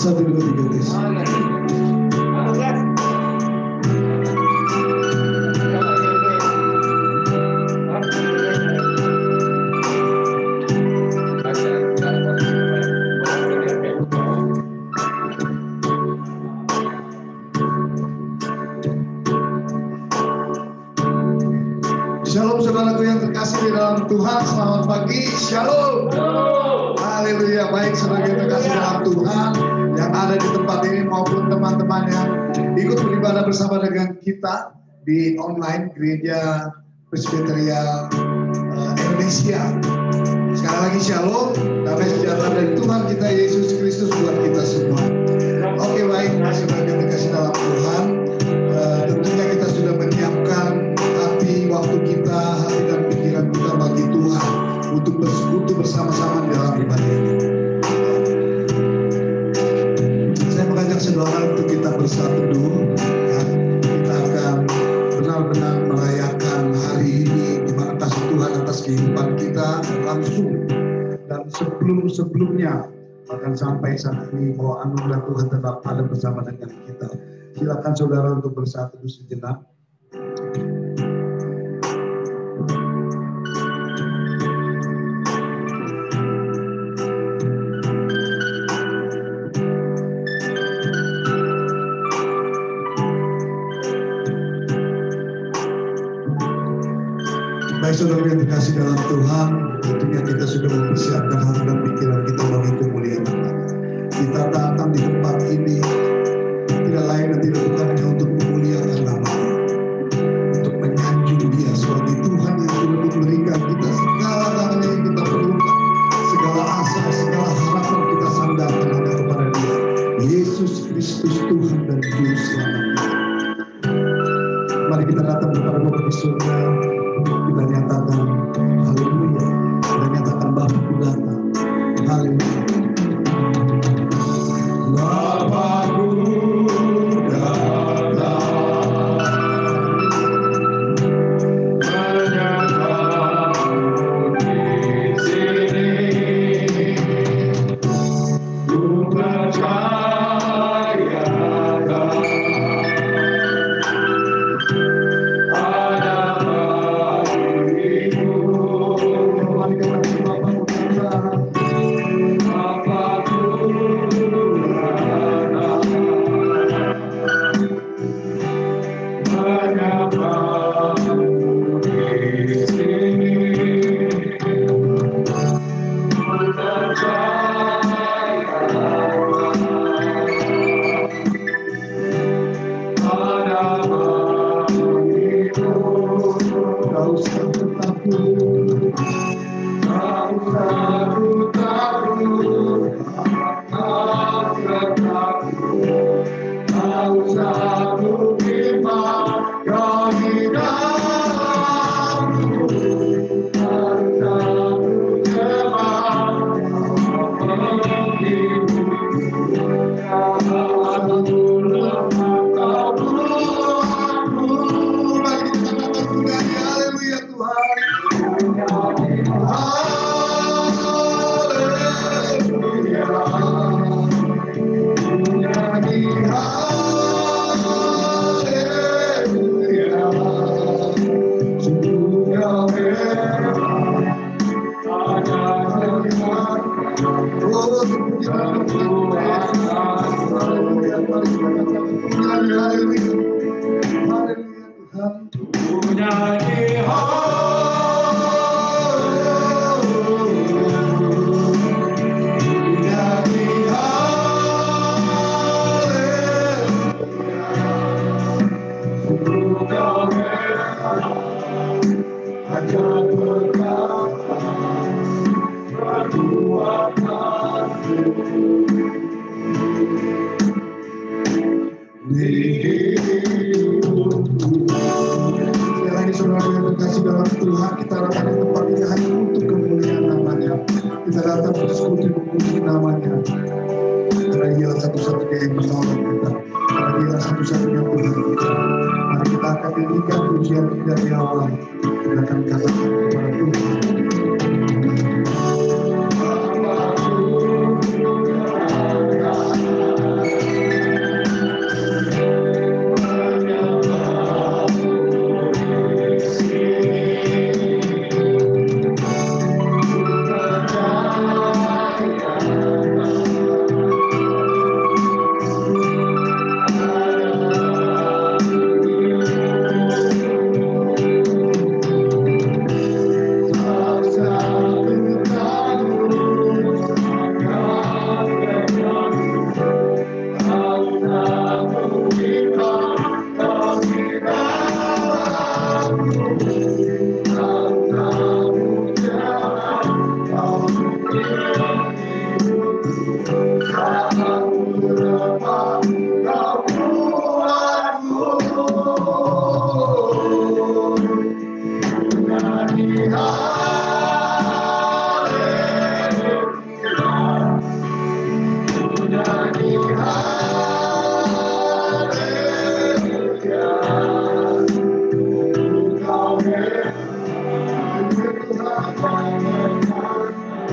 Satu dua tiga tes. Bersama dengan kita di online gereja Presbyteria eh, Indonesia. Sekali lagi shalom, damai sejahtera dari Tuhan kita Yesus Kristus buat kita semua. Oke baik, saudara yang terkasih dalam Tuhan. Eh, tentunya kita sudah menyiapkan hati, waktu kita, hati dan pikiran kita bagi Tuhan untuk bersekutu bersama-sama dalam ibadah ini. Saudara untuk kita bersatu dulu. ya. Kita akan benar-benar merayakan hari ini di mana kasih Tuhan atas kehidupan kita langsung dan sebelum-sebelumnya bahkan sampai saat ini bahwa anugerah Tuhan tetap ada bersama dengan kita. Silakan saudara untuk bersatu sejenak. Saudara yang dikasih dalam Tuhan, tentunya kita sudah mempersiapkan hati dan pikiran kita bagi kemuliaan Allah. Kita datang di tempat ini tidak lain dan tidak bukan hanya untuk memuliakan nama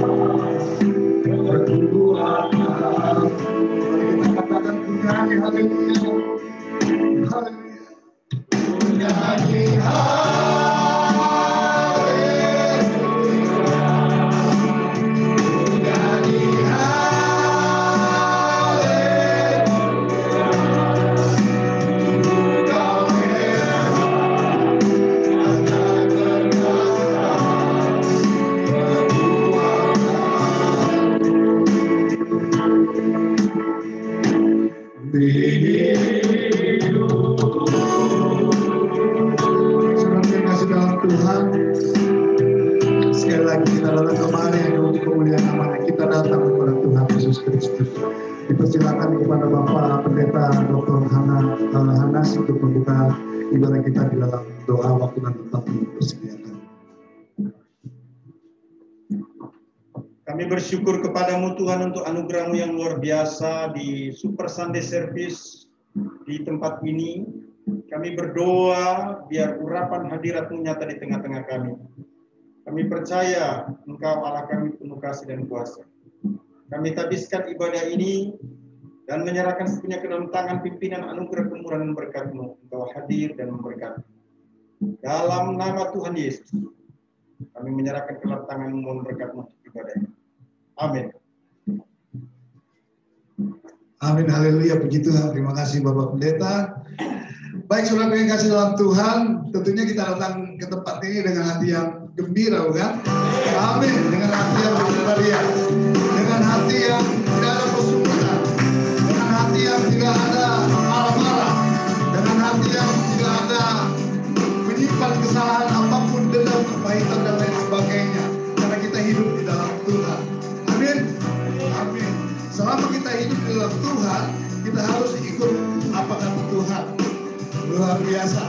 bersyukur Tuhan untuk anugerahmu yang luar biasa di Super Sunday Service di tempat ini. Kami berdoa biar urapan hadiratmu nyata di tengah-tengah kami. Kami percaya Engkau Allah kami penuh kasih dan kuasa. Kami tabiskan ibadah ini dan menyerahkan sepenuhnya ke dalam tangan pimpinan anugerah kemurahan berkatmu. Engkau hadir dan memberkati. Dalam nama Tuhan Yesus, kami menyerahkan ke dalam tanganmu berkatmu ibadah ini. Amin. Amin, haleluya, puji Tuhan. Terima kasih Bapak Pendeta. Baik, saudara yang kasih dalam Tuhan, tentunya kita datang ke tempat ini dengan hati yang gembira, bukan? Amin, dengan hati yang berbahagia, dengan hati yang tidak ada kesulitan, dengan hati yang tidak ada marah-marah, dengan hati yang tidak ada menyimpan kesalahan apa pun, dendam, kepahitan, dan lain sebagainya. Karena kita hidup di dalam Tuhan. Dalam Tuhan, kita harus ikut apa kata Tuhan. Luar biasa.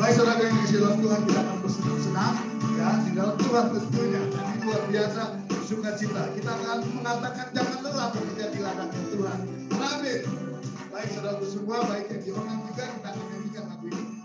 Baik saudara yang di dalam Tuhan, kita akan bersenang-senang ya di dalam Tuhan tentunya. Ini luar biasa sukacita. Kita akan mengatakan jangan lelah bekerja di Tuhan. Amin. Baik saudara semua, baik yang di online juga kita akan nyanyikan lagu ini.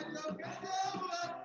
Setiap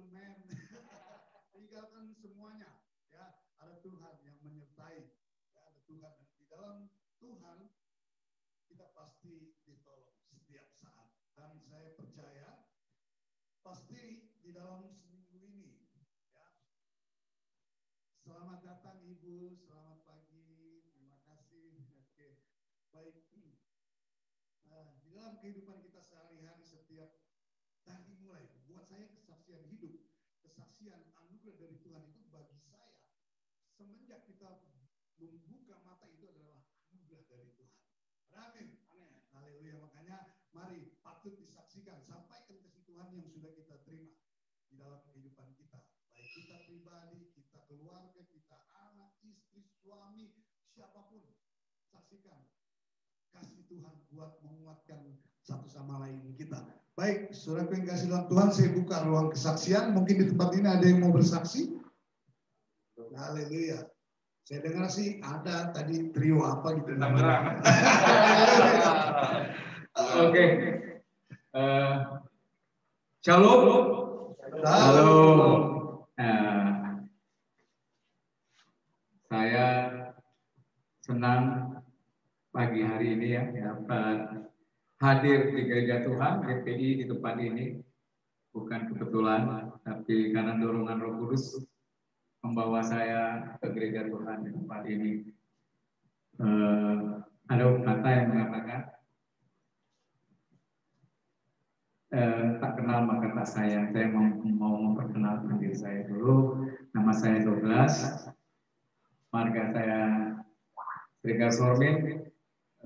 man. Tinggalkan semuanya ya. Ada Tuhan yang menyertai. Ya, ada Tuhan dan di dalam Tuhan kita pasti ditolong setiap saat. Dan saya percaya pasti di dalam seminggu ini ya. Selamat datang Ibu, selamat pagi, terima kasih. Oke, baik. Nah, di dalam kehidupan kita sehari-hari setiap dari mulai buat saya kesaksian hidup, kesaksian anugerah dari Tuhan itu bagi saya semenjak kita membuka mata itu adalah anugerah dari Tuhan. Amin. Amin. Haleluya. Makanya mari patut disaksikan sampaikan kasih Tuhan yang sudah kita terima di dalam kehidupan kita. Baik kita pribadi, kita keluarga, kita anak, istri, suami, siapa pun. Saksikan kasih Tuhan buat menguatkan satu sama lain kita. Baik, saudara yang kasih dalam Tuhan, saya buka ruang kesaksian. Mungkin di tempat ini ada yang mau bersaksi. Haleluya. Saya dengar sih ada tadi trio apa gitu. Tangerang. Oke. Eh, shalom. Shalom. Eh, saya senang pagi hari ini ya dapat hadir di gereja Tuhan GPI di tempat ini bukan kebetulan tapi karena dorongan Roh Kudus membawa saya ke gereja Tuhan di tempat ini. Eh, ada kata yang mengatakan eh, tak kenal maka tak sayang. Saya mau, mau memperkenalkan diri saya dulu. Nama saya Douglas, marga saya Serika Sormin.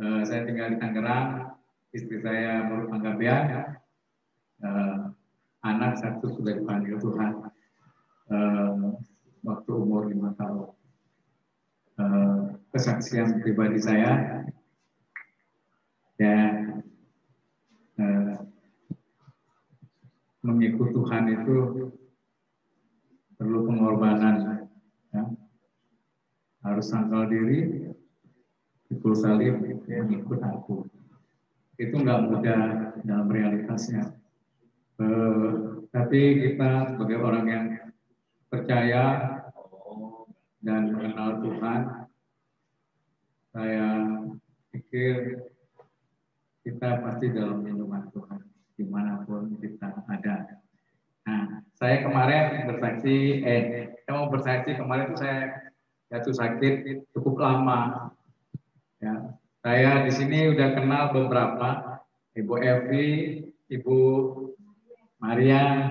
Eh, saya tinggal di Tangerang. Istri saya baru Panggabean. Eh, anak satu sudah dipanggil Tuhan. Eh, waktu umur lima tahun. Uh, kesaksian pribadi saya, ya uh, mengikut Tuhan itu perlu pengorbanan, ya. harus sangkal diri, pikul salib, mengikut aku. Itu nggak mudah dalam realitasnya. Uh, tapi kita sebagai orang yang percaya dan mengenal Tuhan, saya pikir kita pasti dalam lindungan Tuhan di mana pun kita ada. Nah, saya kemarin bersaksi, eh, saya mau bersaksi kemarin itu saya jatuh sakit cukup lama. Ya, saya di sini udah kenal beberapa, Ibu Evi, Ibu Maria,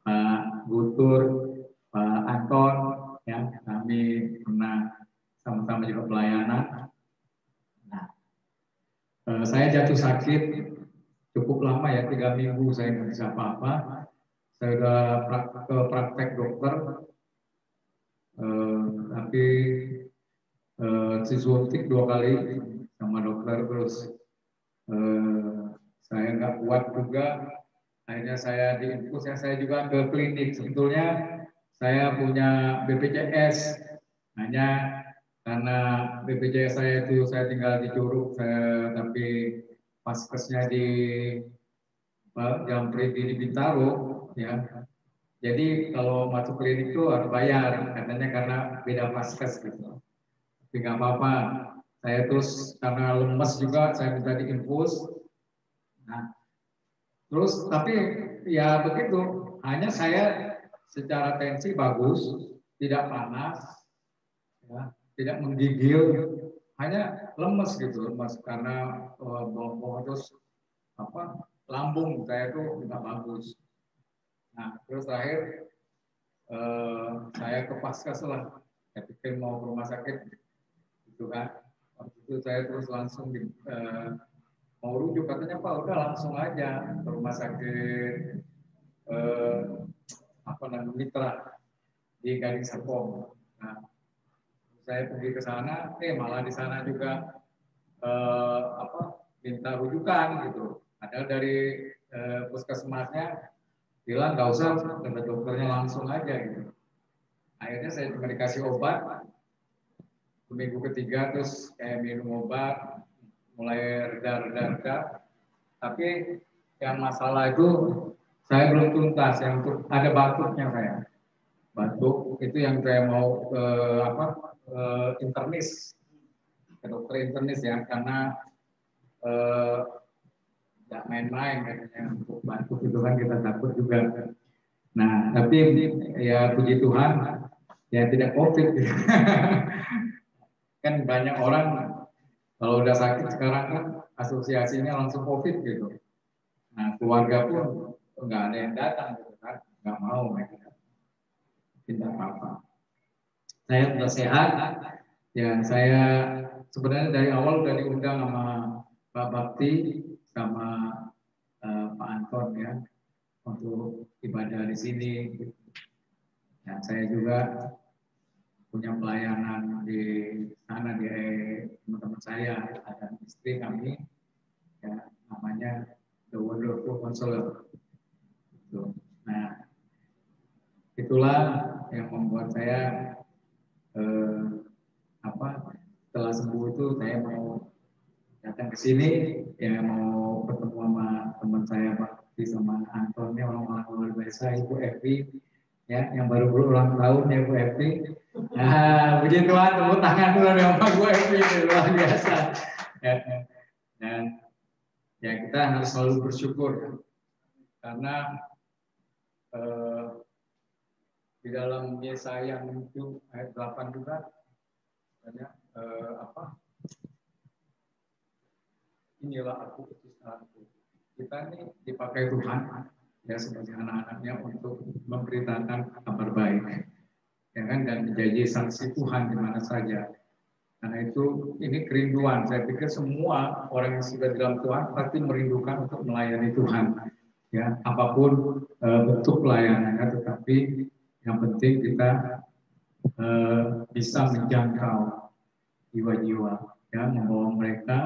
Pak Gutur, Pak Anton, ya kami pernah sama-sama juga pelayanan. Nah, eh, saya jatuh sakit cukup lama ya tiga minggu saya nggak bisa apa-apa. Saya udah ke praktek dokter, eh, tapi eh, disuntik dua kali sama dokter terus eh, saya nggak kuat juga. Akhirnya saya diinfus, ya saya juga ke klinik. Sebetulnya saya punya BPJS, hanya karena BPJS saya itu saya tinggal di Curug, saya, tapi paskesnya di Jampri di Bintaro, ya. Jadi kalau masuk klinik itu harus bayar, katanya karena beda paskes gitu. Tapi nggak apa-apa, saya terus karena lemes juga saya minta diinfus. Nah, Terus tapi ya begitu, hanya saya secara tensi bagus, tidak panas, ya, tidak menggigil, hanya lemes gitu, lemes karena uh, terus apa lambung saya itu tidak bagus. Nah terus terakhir uh, saya ke paskes lah, saya pikir mau ke rumah sakit, gitu kan. Waktu itu saya terus langsung di, uh, mau rujuk katanya pak udah langsung aja ke rumah sakit eh, apa namanya mitra di Gading Serpong. Nah, saya pergi ke sana, eh malah di sana juga eh, apa minta rujukan gitu. Ada dari eh, puskesmasnya bilang nggak usah dokternya langsung aja gitu. Akhirnya saya cuma dikasih obat. Minggu ketiga terus kayak minum obat, mulai reda-reda, tapi yang masalah itu saya belum tuntas yang ada batuknya saya batuk itu yang saya mau ke apa ke internis. Ke dokter internis ya karena eh, nggak main-main katanya untuk batuk itu kan kita takut juga. Nah tapi ya puji Tuhan ya tidak covid kan banyak orang kalau udah sakit sekarang kan asosiasinya langsung COVID gitu. Nah keluarga pun nggak ada yang datang gitu kan, nggak mau mereka. Tidak apa-apa. Saya sudah sehat, ya saya sebenarnya dari awal udah diundang sama Pak Bakti sama uh, Pak Anton ya untuk ibadah di sini. Dan saya juga punya pelayanan di sana di teman-teman saya ada istri kami ya namanya The Wonderful Counselor. Gitu. Nah itulah yang membuat saya eh, apa setelah sembuh itu saya mau datang ke sini ya mau bertemu sama teman saya Pak sama Antonnya orang-orang luar biasa Ibu Evi ya yang baru berulang tahun ya Bu Evi Nah, puji Tuhan, tepuk tangan dulu dong Pak gue ini luar biasa. Ya, ya. Dan ya kita harus selalu bersyukur karena eh, di dalam Yesaya itu ayat 8 juga banyak eh, apa? Inilah aku kesusahanku. Kita ini dipakai Tuhan ya sebagai anak-anaknya untuk memberitakan kabar baik ya kan dan menjadi saksi Tuhan di mana saja. Karena itu ini kerinduan. Saya pikir semua orang yang sudah dalam Tuhan pasti merindukan untuk melayani Tuhan. Ya, apa pun e, bentuk pelayanannya, tetapi yang penting kita e, bisa menjangkau jiwa-jiwa, ya, membawa mereka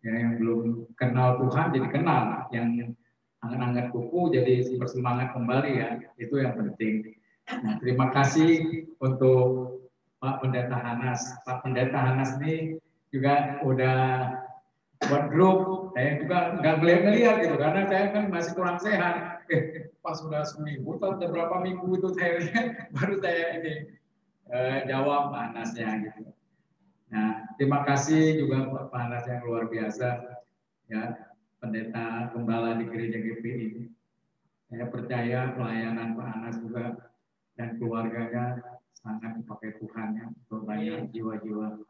ya, yang belum kenal Tuhan jadi kenal, yang angkat-angkat kuku jadi bersemangat kembali ya, itu yang penting. Nah, terima kasih untuk Pak Pendeta Hanas. Pak Pendeta Hanas ini juga udah buat grup. Saya juga nggak ngeliat-ngeliat gitu karena saya kan masih kurang sehat. Eh, pas sudah seminggu atau berapa minggu itu saya baru saya ini eh, jawab Pak Hanasnya gitu. Nah, terima kasih juga Pak Hanas yang luar biasa ya pendeta gembala di gereja GPI. Saya percaya pelayanan Pak Anas juga dan keluarganya sangat dipakai Tuhan ya untuk banyak jiwa-jiwa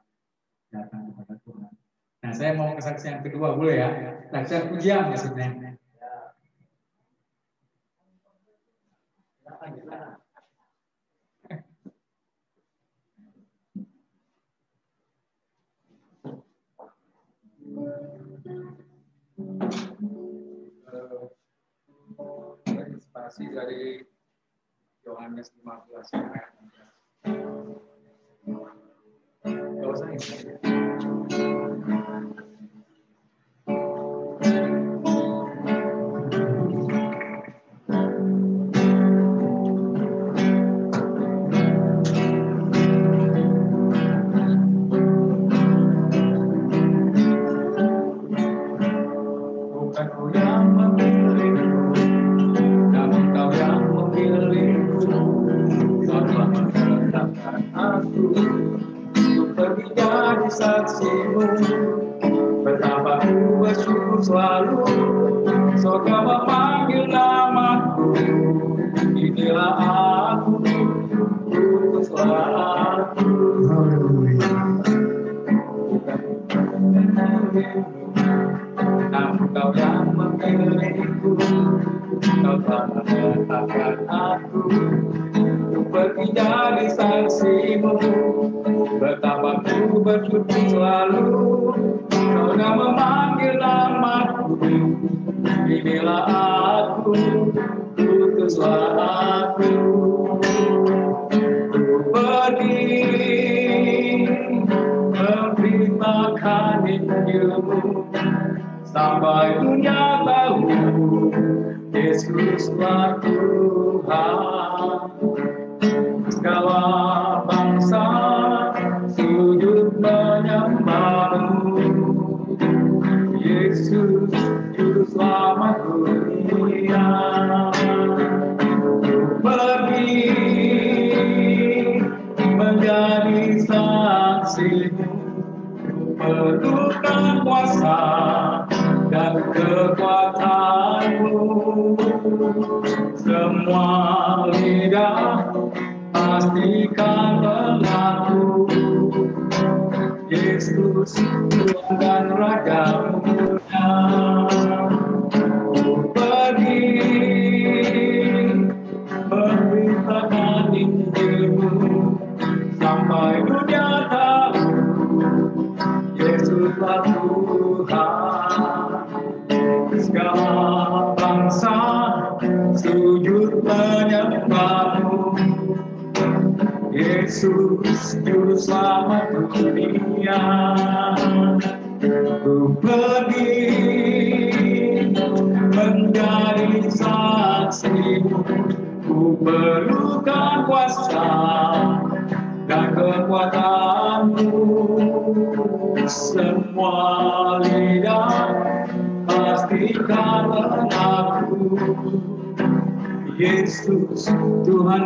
datang kepada Tuhan. Nah saya mau kesaksian kedua boleh ya? Kesaksian pujian maksudnya. inspirasi dari Yohanes 15 ayat 16. Gak usah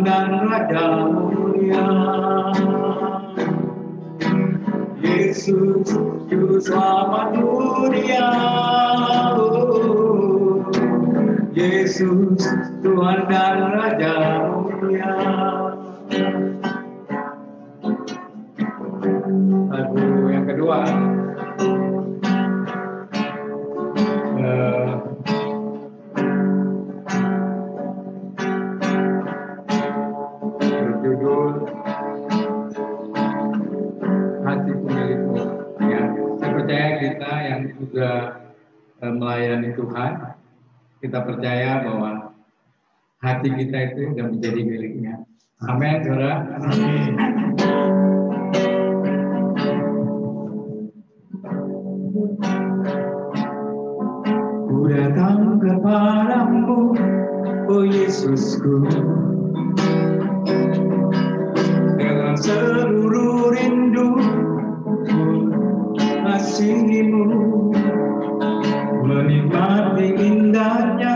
Dan Raja mulia. Yesus Juru Selamat dunia Yesus Tuhan dan Raja mulia. Lagu yang kedua melayani Tuhan kita percaya bahwa hati kita itu sudah menjadi miliknya. Amin saudara. Ku datang kepadamu, oh Yesusku, dengan seluruh rindu kasihmu, menikmati indahnya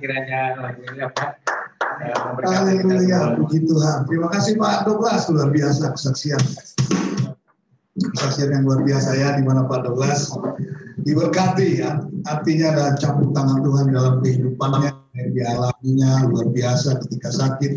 kiranya eh, memberkati kita Haleluya, semua. puji Tuhan. Terima kasih Pak Douglas, luar biasa kesaksian. Kesaksian yang luar biasa ya, di mana Pak Douglas diberkati ya. Artinya ada campur tangan Tuhan dalam kehidupannya, yang dialaminya luar biasa ketika sakit.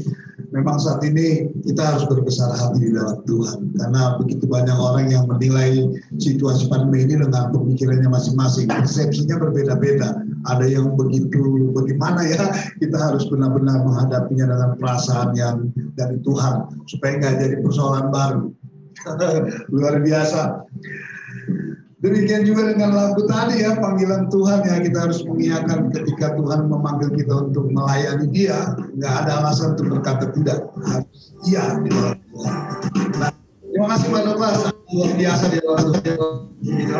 Memang saat ini kita harus berbesar hati di dalam Tuhan. Karena begitu banyak orang yang menilai situasi pandemi ini dengan pemikirannya masing-masing. Persepsinya berbeda-beda. Ada yang begitu bagaimana ya? Kita harus benar-benar menghadapinya dengan perasaan yang dari Tuhan supaya nggak jadi persoalan baru. Luar biasa. Demikian juga dengan lagu tadi ya panggilan Tuhan ya. Kita harus mengiyakan ketika Tuhan memanggil kita untuk melayani Dia nggak ada alasan untuk berkata tidak. Harus iya di dalam Tuhan. Nah, terima kasih Pak Douglas luar biasa di dalam Tuhan.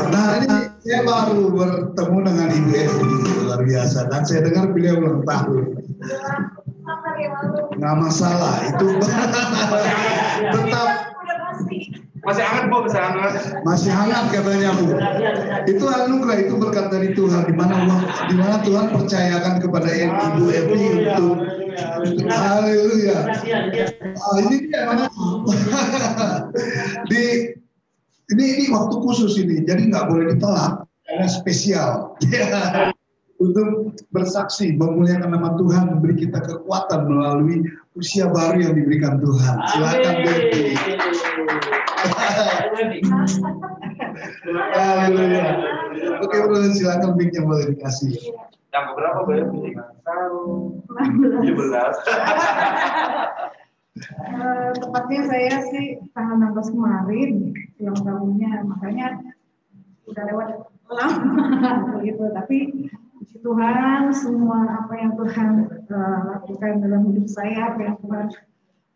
Nah ini saya baru bertemu dengan Ibu Evi luar biasa. Dan saya dengar beliau ulang tahun nggak masalah itu. Tetap. Masih hangat bu, masih hangat. masih hangat katanya bu. Itu anugerah itu berkat dari Tuhan. Di mana di mana Tuhan percayakan kepada ibu Evi untuk Haleluya. Ah, ini dia di ini ini waktu khusus ini. Jadi nggak boleh ditelat karena spesial. Untuk bersaksi memuliakan nama Tuhan memberi kita kekuatan melalui usia baru yang diberikan Tuhan. Silakan Devi. Haleluya. Oke bro silakan mic-nya boleh dikasih. Yang berapa? Tahu. 17. Eh, tepatnya saya sih tanggal 16 kemarin ulang tahunnya makanya udah lewat lama gitu. Tapi Tuhan semua apa yang Tuhan eh, lakukan dalam hidup saya apa yang Tuhan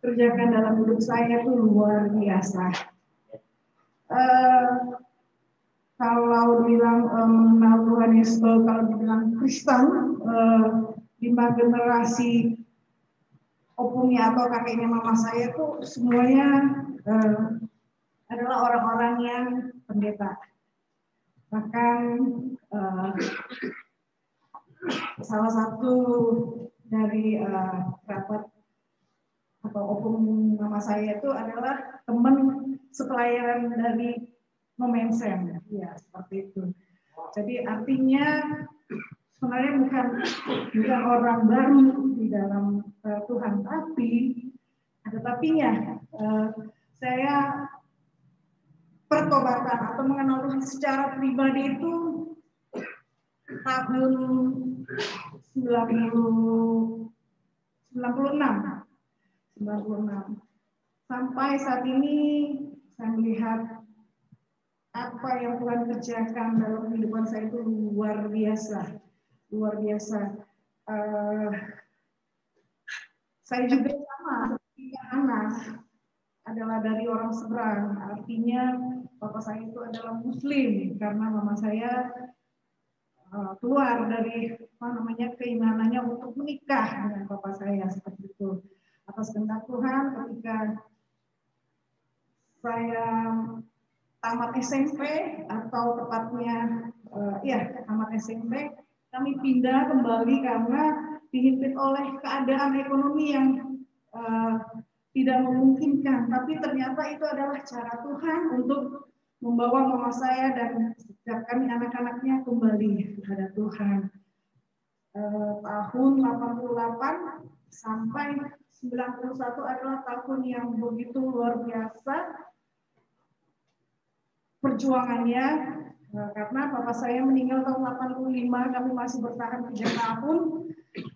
kerjakan dalam hidup saya itu luar biasa. Eh, kalau bilang mengenal Tuhan Yesus kalau dibilang Kristen eh, lima generasi opungnya atau kakeknya mama saya tuh semuanya eh, adalah orang-orang yang pendeta. Bahkan eh, salah satu dari eh, kerabat atau opung mama saya itu adalah teman sepelayaran dari Momensen, ya seperti itu. Jadi artinya sebenarnya bukan bukan orang baru di dalam eh, Tuhan, tapi ada tapinya. Eh, saya pertobatan atau mengenal Tuhan secara pribadi itu tahun 90 96 96 sampai saat ini saya melihat apa yang Tuhan kerjakan dalam kehidupan saya itu luar biasa luar biasa. Eh, saya juga sama seperti anak adalah dari orang seberang. Artinya bapak saya itu adalah muslim karena mama saya eh, keluar dari apa namanya keinginannya untuk menikah dengan bapak saya seperti itu. Atas kehendak Tuhan ketika saya tamat SMP atau tepatnya eh, ya tamat SMP kami pindah kembali karena dihimpit oleh keadaan ekonomi yang eh, tidak memungkinkan tapi ternyata itu adalah cara Tuhan untuk membawa mama saya dan setiap kami anak-anaknya kembali kepada Tuhan. Eh, tahun 88 sampai 91 adalah tahun yang begitu luar biasa perjuangannya karena papa saya meninggal tahun 85 kami masih bertahan tiga tahun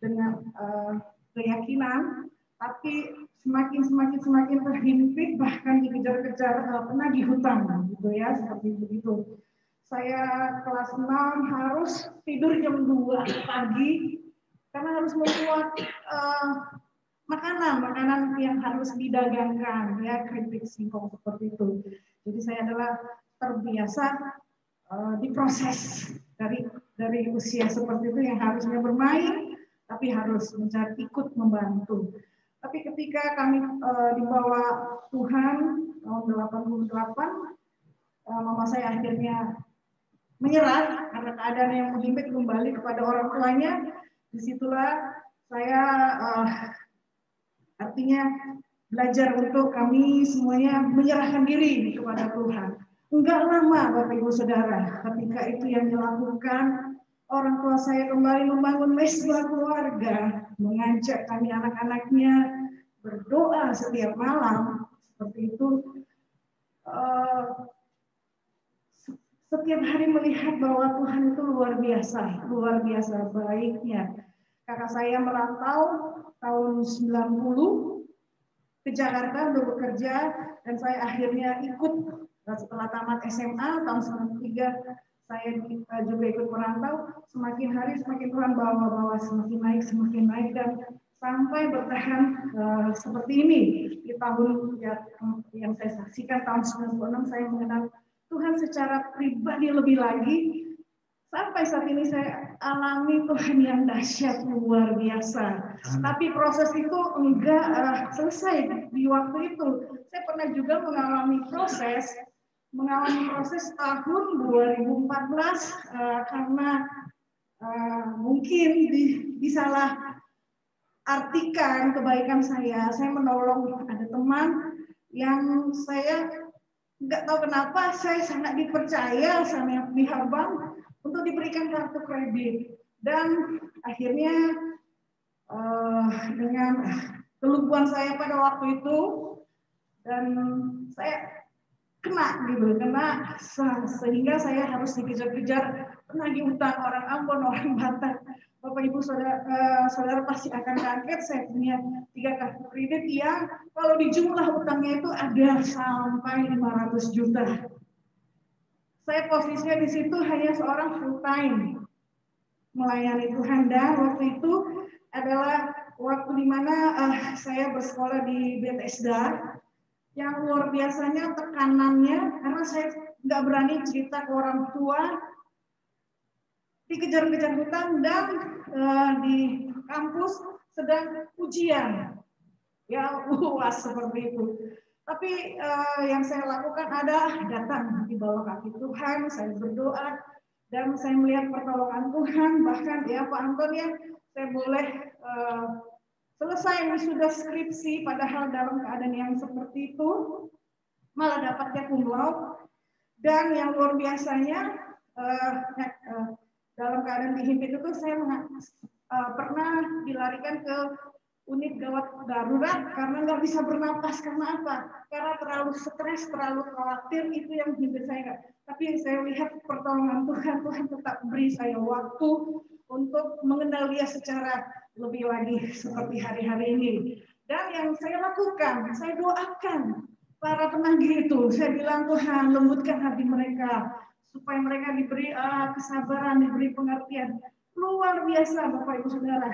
dengan uh, keyakinan. Tapi semakin semakin semakin terhimpit bahkan dikejar-kejar uh, pernah di hutan gitu ya seperti begitu. Saya kelas 6 harus tidur jam 2 pagi karena harus membuat uh, makanan makanan yang harus didagangkan ya keripik singkong seperti itu. Jadi saya adalah terbiasa uh, diproses dari dari usia seperti itu yang harusnya bermain tapi harus mencari ikut membantu. Tapi ketika kami uh, dibawa Tuhan tahun 88, uh, mama saya akhirnya menyerah karena keadaan yang menghimpit kembali kepada orang tuanya. Di situlah saya uh, artinya belajar untuk kami semuanya menyerahkan diri kepada Tuhan. Enggak lama Bapak Ibu Saudara ketika itu yang dilakukan orang tua saya kembali membangun mesbah keluarga, mengajak kami anak-anaknya berdoa setiap malam seperti itu. Uh, setiap hari melihat bahwa Tuhan itu luar biasa, luar biasa baiknya. Kakak saya merantau tahun 90 ke Jakarta untuk bekerja dan saya akhirnya ikut dan setelah tamat SMA tahun 93 saya eh, juga ikut merantau. Semakin hari semakin Tuhan bawa-bawa semakin naik, semakin naik dan sampai bertahan uh, seperti ini di tahun ya, yang saya saksikan tahun 96 saya mengenal Tuhan secara pribadi lebih lagi sampai saat ini saya alami Tuhan yang dahsyat luar biasa. Tapi proses itu enggak uh, selesai di waktu itu. Saya pernah juga mengalami proses mengalami proses tahun 2014 uh, karena uh, mungkin di, disalah artikan kebaikan saya. Saya menolong ada teman yang saya nggak tahu kenapa saya sangat dipercaya sama pihak bank untuk diberikan kartu kredit dan akhirnya uh, dengan kelumpuhan saya pada waktu itu dan saya kena gitu, kena sehingga saya harus dikejar-kejar. Penagih utang orang Ambon, orang Batak. Bapak Ibu saudara, uh, saudara pasti akan kaget. Saya punya tiga kartu kredit yang kalau di jumlah utangnya itu ada sampai 500 juta. Saya posisinya di situ hanya seorang full time melayani Tuhan. Dan waktu itu adalah waktu di mana uh, saya bersekolah di Bethesda yang luar biasanya tekanannya karena saya nggak berani cerita ke orang tua. Dikejar-kejar hutang dan uh, di kampus sedang ujian. Ya luas seperti itu. Tapi uh, yang saya lakukan adalah datang di bawah kaki Tuhan saya berdoa dan saya melihat pertolongan Tuhan. Bahkan ya Pak Anton ya saya boleh uh, selesai wisuda skripsi padahal dalam keadaan yang seperti itu malah dapatnya cum dan yang luar biasanya uh, uh, dalam keadaan dihimpit itu saya uh, pernah dilarikan ke unit gawat darurat karena nggak bisa bernapas karena apa? Karena terlalu stres, terlalu khawatir itu yang himpit saya. Tapi saya lihat pertolongan Tuhan, Tuhan tetap beri saya waktu untuk mengenal dia secara lebih lagi seperti hari-hari ini. Dan yang saya lakukan, saya doakan para penagih itu. Saya bilang Tuhan lembutkan hati mereka supaya mereka diberi uh, kesabaran, diberi pengertian. Luar biasa Bapak Ibu Saudara.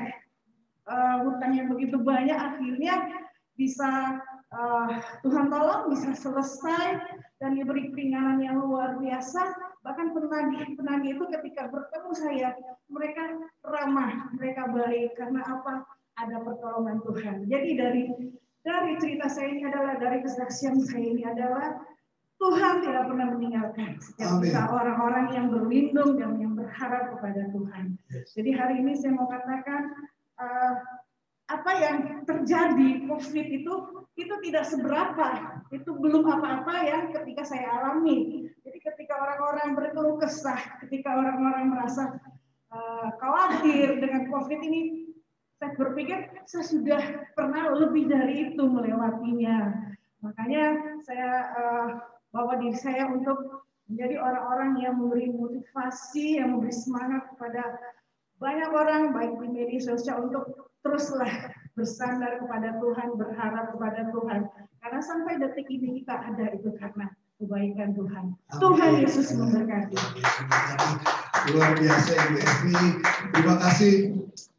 Uh, hutang yang begitu banyak akhirnya bisa uh, Tuhan tolong bisa selesai dan diberi keringanan yang luar biasa Bahkan penagih-penagih itu ketika bertemu saya, mereka ramah, mereka baik. Karena apa? Ada pertolongan Tuhan. Jadi dari dari cerita saya ini adalah, dari kesaksian saya ini adalah, Tuhan tidak pernah meninggalkan setiap kita orang-orang yang berlindung dan yang berharap kepada Tuhan. Jadi hari ini saya mau katakan, uh, apa yang terjadi COVID itu itu tidak seberapa, itu belum apa-apa yang ketika saya alami. Jadi ketika orang-orang berkeluh kesah, ketika orang-orang merasa uh, khawatir dengan COVID ini, saya berpikir saya sudah pernah lebih dari itu melewatinya. Makanya saya uh, bawa diri saya untuk menjadi orang-orang yang memberi motivasi, yang memberi semangat kepada banyak orang, baik di media sosial untuk teruslah bersandar kepada Tuhan, berharap kepada Tuhan. Karena sampai detik ini kita ada itu karena kebaikan Tuhan. Amin. Tuhan Yesus memberkati. Luar biasa Ibu Evi. Terima kasih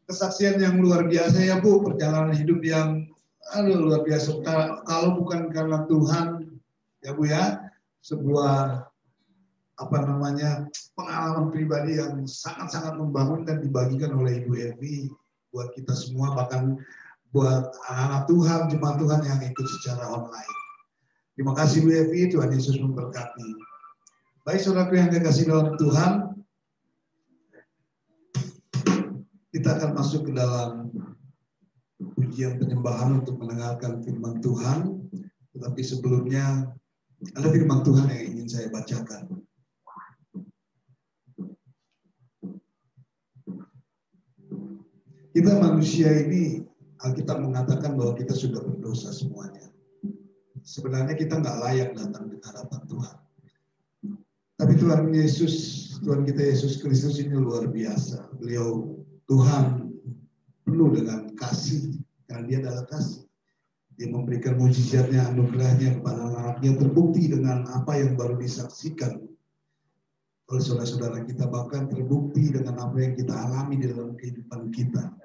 kesaksian yang luar biasa ya Bu, perjalanan hidup yang aduh luar biasa. Kalau bukan karena Tuhan ya Bu ya, sebuah apa namanya pengalaman pribadi yang sangat-sangat membangun dan dibagikan oleh Ibu Evi buat kita semua bahkan buat anak-anak Tuhan, jemaat Tuhan yang ikut secara online. Terima kasih Bu Evi, Tuhan Yesus memberkati. Baik saudaraku yang dikasih dalam Tuhan, kita akan masuk ke dalam pujian penyembahan untuk mendengarkan firman Tuhan. Tetapi sebelumnya ada firman Tuhan yang ingin saya bacakan. Kita manusia ini Alkitab mengatakan bahwa kita sudah berdosa semuanya. Sebenarnya kita nggak layak datang di hadapan Tuhan. Tapi Tuhan Yesus, Tuhan kita Yesus Kristus ini luar biasa. Beliau Tuhan penuh dengan kasih, karena dia adalah kasih. Dia memberikan mujizatnya, anugerahnya kepada anak-anaknya terbukti dengan apa yang baru disaksikan oleh saudara-saudara kita, bahkan terbukti dengan apa yang kita alami dalam kehidupan kita.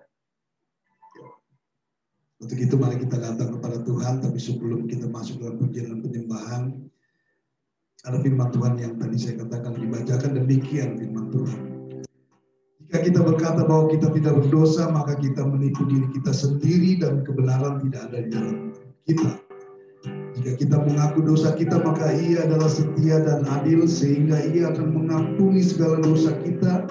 Untuk itu mari kita datang kepada Tuhan, tapi sebelum kita masuk dalam pujian dan penyembahan, ada firman Tuhan yang tadi saya katakan dibacakan demikian firman Tuhan. Jika kita berkata bahwa kita tidak berdosa, maka kita menipu diri kita sendiri dan kebenaran tidak ada di dalam kita. Jika kita mengaku dosa kita, maka ia adalah setia dan adil sehingga ia akan mengampuni segala dosa kita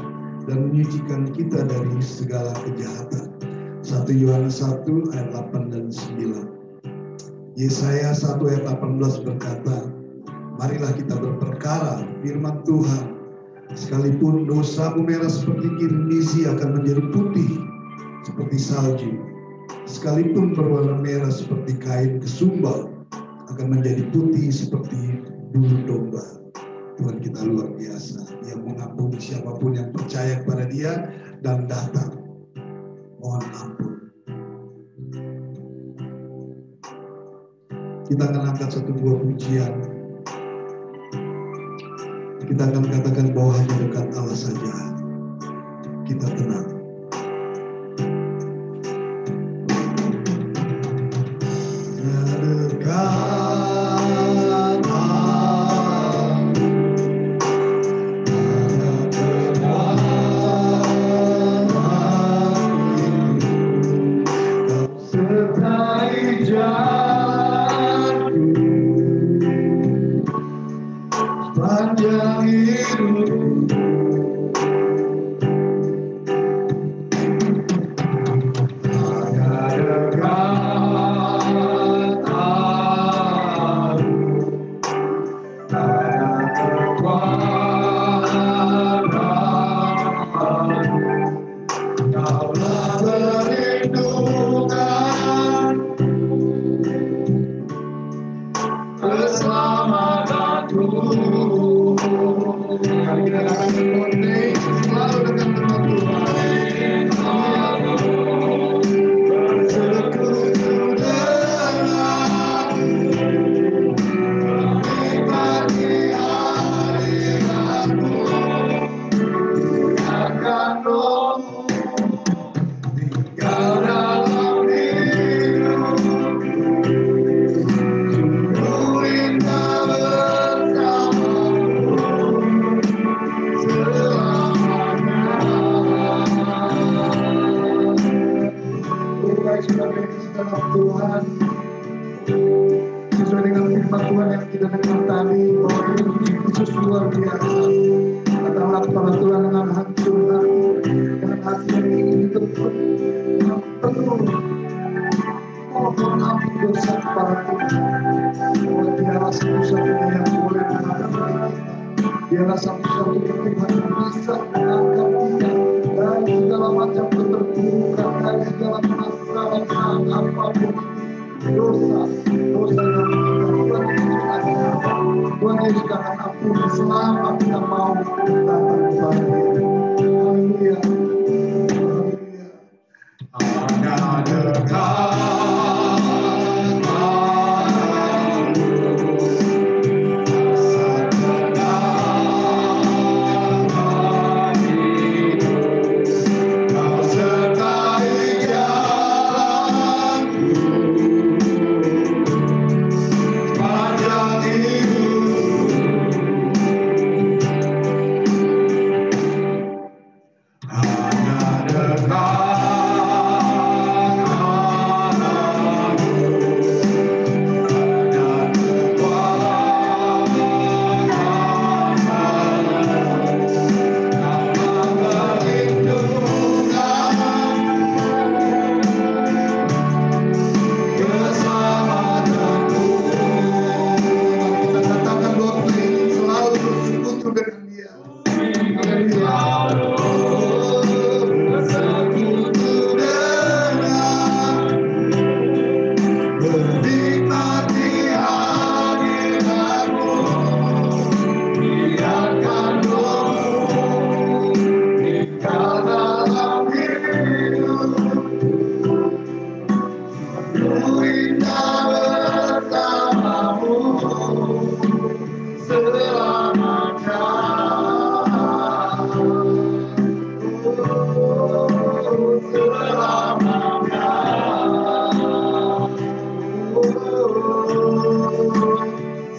dan menyucikan kita dari segala kejahatan. 1 Yohanes 1 ayat 8 dan 9. Yesaya 1 ayat 18 berkata, Marilah kita berperkara firman Tuhan. Sekalipun dosamu merah seperti kirmisi akan menjadi putih seperti salju. Sekalipun berwarna merah seperti kain kesumbal akan menjadi putih seperti bulu domba. Tuhan kita luar biasa. Dia mengampuni siapa pun yang percaya kepada dia dan datang kita akan angkat satu buah pujian. Kita akan katakan bahwa hanya dekat Allah saja. Kita tenang. Ya dekat.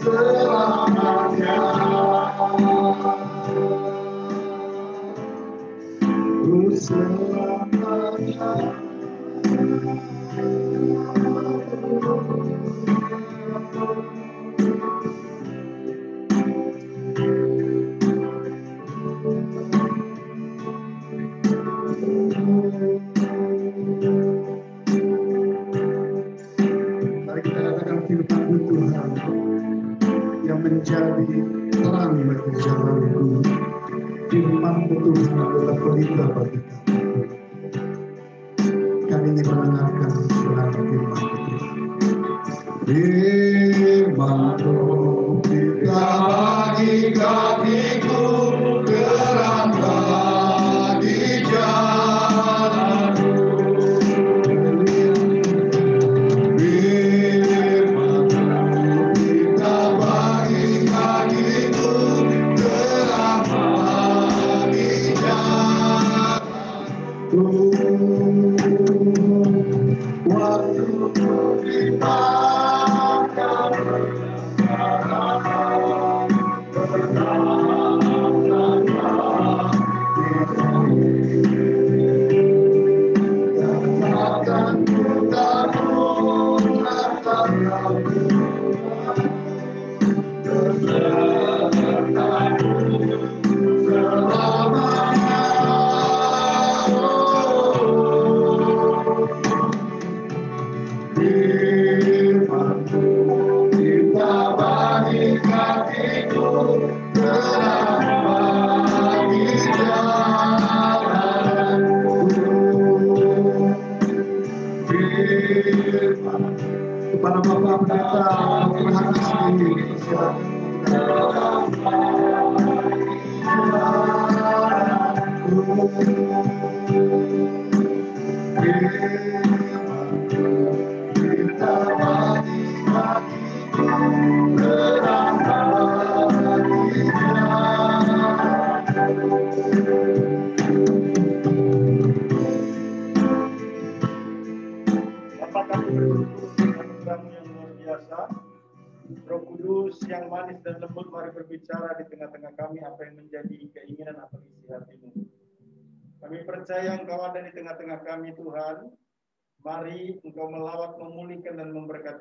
Selamanya.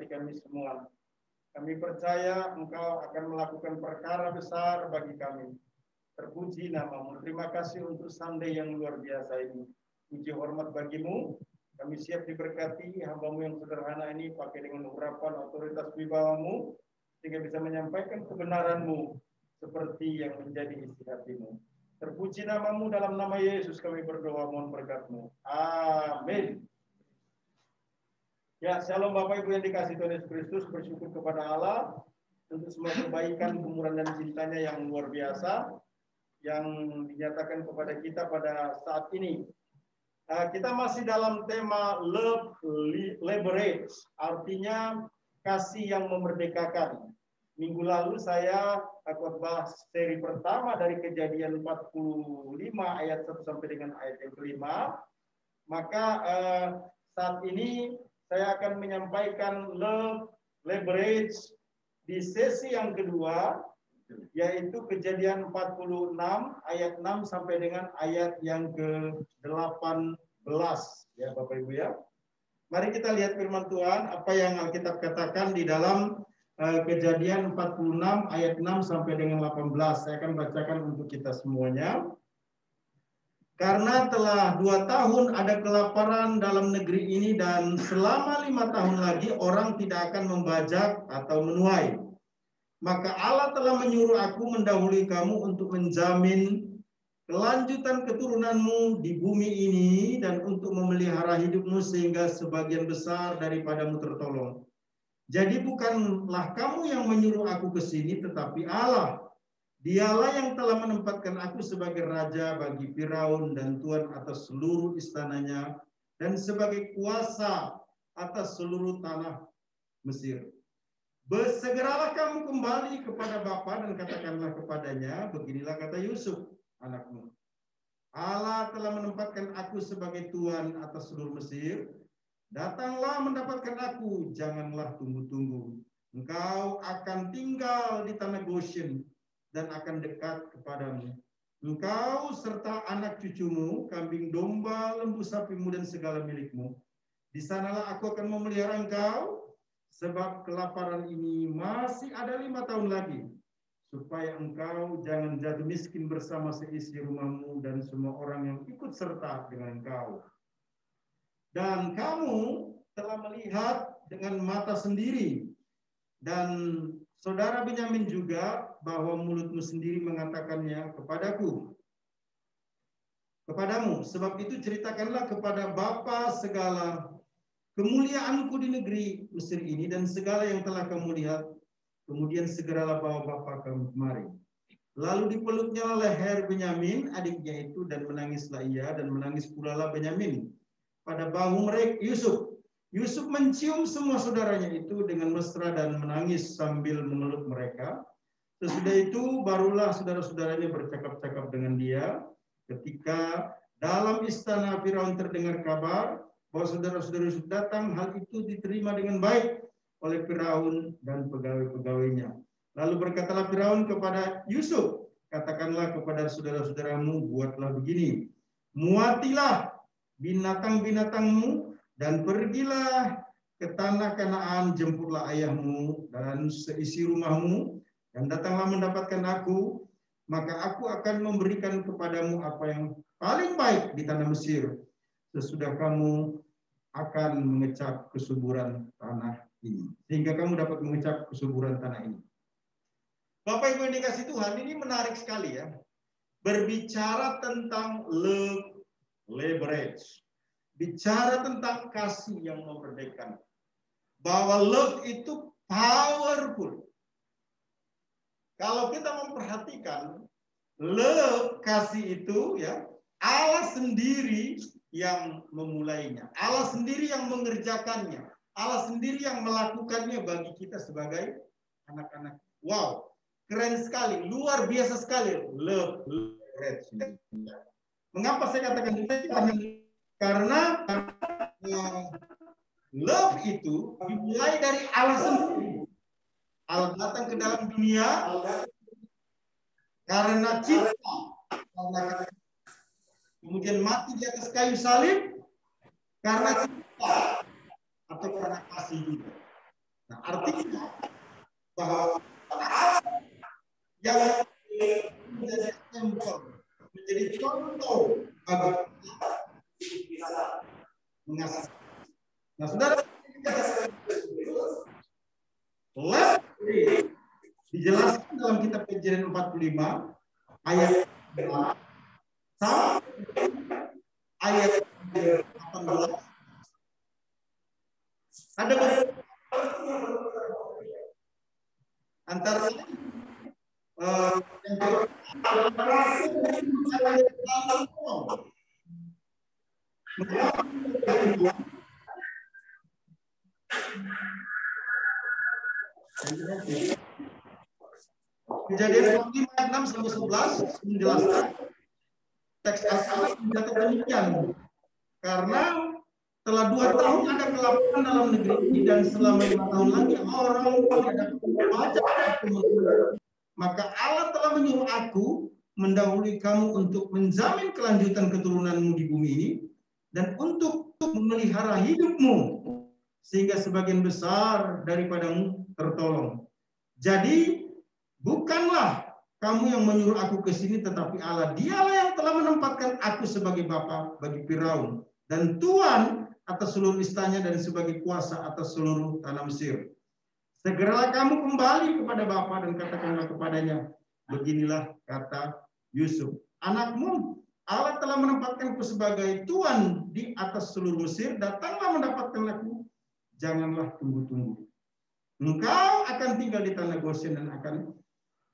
Memberkati kami semua. Kami percaya Engkau akan melakukan perkara besar bagi kami. Terpuji namamu. Terima kasih untuk Sunday yang luar biasa ini. Puji hormat bagimu. Kami siap diberkati hambamu yang sederhana ini pakai dengan urapan otoritas wibawamu sehingga bisa menyampaikan kebenaranmu seperti yang menjadi isi hatimu. Terpuji namamu dalam nama Yesus kami berdoa mohon berkatmu. Amin. Ya, shalom Bapak Ibu yang dikasih Tuhan Yesus Kristus, bersyukur kepada Allah untuk semua kebaikan, kemurahan dan cintanya yang luar biasa yang dinyatakan kepada kita pada saat ini. Uh, kita masih dalam tema love leverage, artinya kasih yang memerdekakan. Minggu lalu saya khotbah seri pertama dari kejadian 45 ayat 1 sampai dengan ayat yang kelima. Maka uh, saat ini saya akan menyampaikan love leverage di sesi yang kedua yaitu kejadian 46 ayat 6 sampai dengan ayat yang ke-18 ya Bapak Ibu ya. Mari kita lihat firman Tuhan apa yang Alkitab katakan di dalam uh, kejadian 46 ayat 6 sampai dengan 18. Saya akan bacakan untuk kita semuanya. Karena telah dua tahun ada kelaparan dalam negeri ini dan selama lima tahun lagi orang tidak akan membajak atau menuai. Maka Allah telah menyuruh aku mendahului kamu untuk menjamin kelanjutan keturunanmu di bumi ini dan untuk memelihara hidupmu sehingga sebagian besar daripadamu tertolong. Jadi bukanlah kamu yang menyuruh aku ke sini, tetapi Allah Dialah yang telah menempatkan aku sebagai raja bagi Firaun dan tuan atas seluruh istananya dan sebagai kuasa atas seluruh tanah Mesir. Bersegeralah kamu kembali kepada Bapa dan katakanlah kepadanya, beginilah kata Yusuf, anakmu. Allah telah menempatkan aku sebagai tuan atas seluruh Mesir. Datanglah mendapatkan aku, janganlah tunggu-tunggu. Engkau akan tinggal di tanah Goshen dan akan dekat kepadamu. Engkau serta anak cucumu, kambing domba, lembu sapimu, dan segala milikmu. Di sanalah aku akan memelihara engkau, sebab kelaparan ini masih ada lima tahun lagi, supaya engkau jangan jatuh miskin bersama seisi rumahmu dan semua orang yang ikut serta dengan engkau. Dan kamu telah melihat dengan mata sendiri dan Saudara Benyamin juga bahwa mulutmu sendiri mengatakannya kepadaku. Kepadamu, sebab itu ceritakanlah kepada Bapa segala kemuliaanku di negeri Mesir ini dan segala yang telah kamu lihat. Kemudian segeralah bawa Bapa kamu kemari. Lalu dipeluknya leher Benyamin, adiknya itu, dan menangislah ia, dan menangis pula lah Benyamin. Pada bahu mereka Yusuf, Yusuf mencium semua saudaranya itu dengan mesra dan menangis sambil memeluk mereka. Sesudah itu barulah saudara-saudaranya bercakap-cakap dengan dia ketika dalam istana Firaun terdengar kabar bahwa saudara-saudara Yusuf datang, hal itu diterima dengan baik oleh Firaun dan pegawai-pegawainya. Lalu berkatalah Firaun kepada Yusuf, katakanlah kepada saudara-saudaramu, buatlah begini, muatilah binatang-binatangmu dan pergilah ke tanah Kanaan, jemputlah ayahmu dan seisi rumahmu, dan datanglah mendapatkan aku, maka aku akan memberikan kepadamu apa yang paling baik di tanah Mesir, sesudah kamu akan mengecap kesuburan tanah ini. Sehingga kamu dapat mengecap kesuburan tanah ini. Bapak Ibu yang dikasih Tuhan, ini menarik sekali ya. Berbicara tentang leverage bicara tentang kasih yang memerdekakan. Bahwa love itu powerful. Kalau kita memperhatikan love kasih itu ya Allah sendiri yang memulainya. Allah sendiri yang mengerjakannya. Allah sendiri yang melakukannya bagi kita sebagai anak-anak. Wow, keren sekali, luar biasa sekali. Love, love Mengapa saya katakan itu? Karena uh, love itu dimulai dari Allah sendiri. Allah datang ke dalam dunia karena cinta. Kemudian mati di atas kayu salib karena cinta atau karena kasih juga. Nah, artinya bahwa yang menjadi contoh menjadi contoh bagi Nah, saudara, love dijelaskan dalam kitab kejadian 45 ayat 8 sampai ayat 18 ada antara uh, Kejadian 5 ayat 6 sampai 11 menjelaskan teks Alkitab mencatat demikian. Karena telah dua tahun ada kelaparan dalam negeri ini dan selama lima tahun lagi orang tidak membaca maka Allah telah menyuruh aku mendahului kamu untuk menjamin kelanjutan keturunanmu di bumi ini dan untuk memelihara hidupmu sehingga sebagian besar daripadamu tertolong. Jadi bukanlah kamu yang menyuruh aku ke sini tetapi Allah dialah yang telah menempatkan aku sebagai bapa bagi Firaun dan Tuhan atas seluruh istana dan sebagai kuasa atas seluruh tanah Mesir. Segeralah kamu kembali kepada Bapa dan katakanlah kepadanya, beginilah kata Yusuf, anakmu Allah telah menempatkanku sebagai tuan di atas seluruh Mesir, datanglah mendapatkan aku, janganlah tunggu-tunggu. Engkau akan tinggal di tanah Goshen dan akan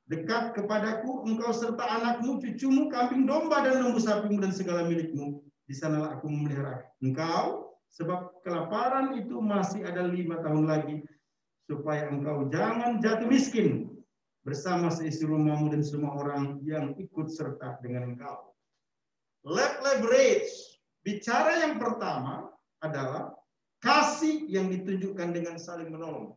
dekat kepadaku, engkau serta anakmu, cucumu, kambing domba dan lembu sapimu dan segala milikmu. Di sanalah aku memelihara engkau Sebab kelaparan itu masih ada lima tahun lagi. Supaya engkau jangan jatuh miskin bersama seisi rumahmu dan semua orang yang ikut serta dengan engkau. Let leverage. Bicara yang pertama adalah kasih yang ditunjukkan dengan saling menolong.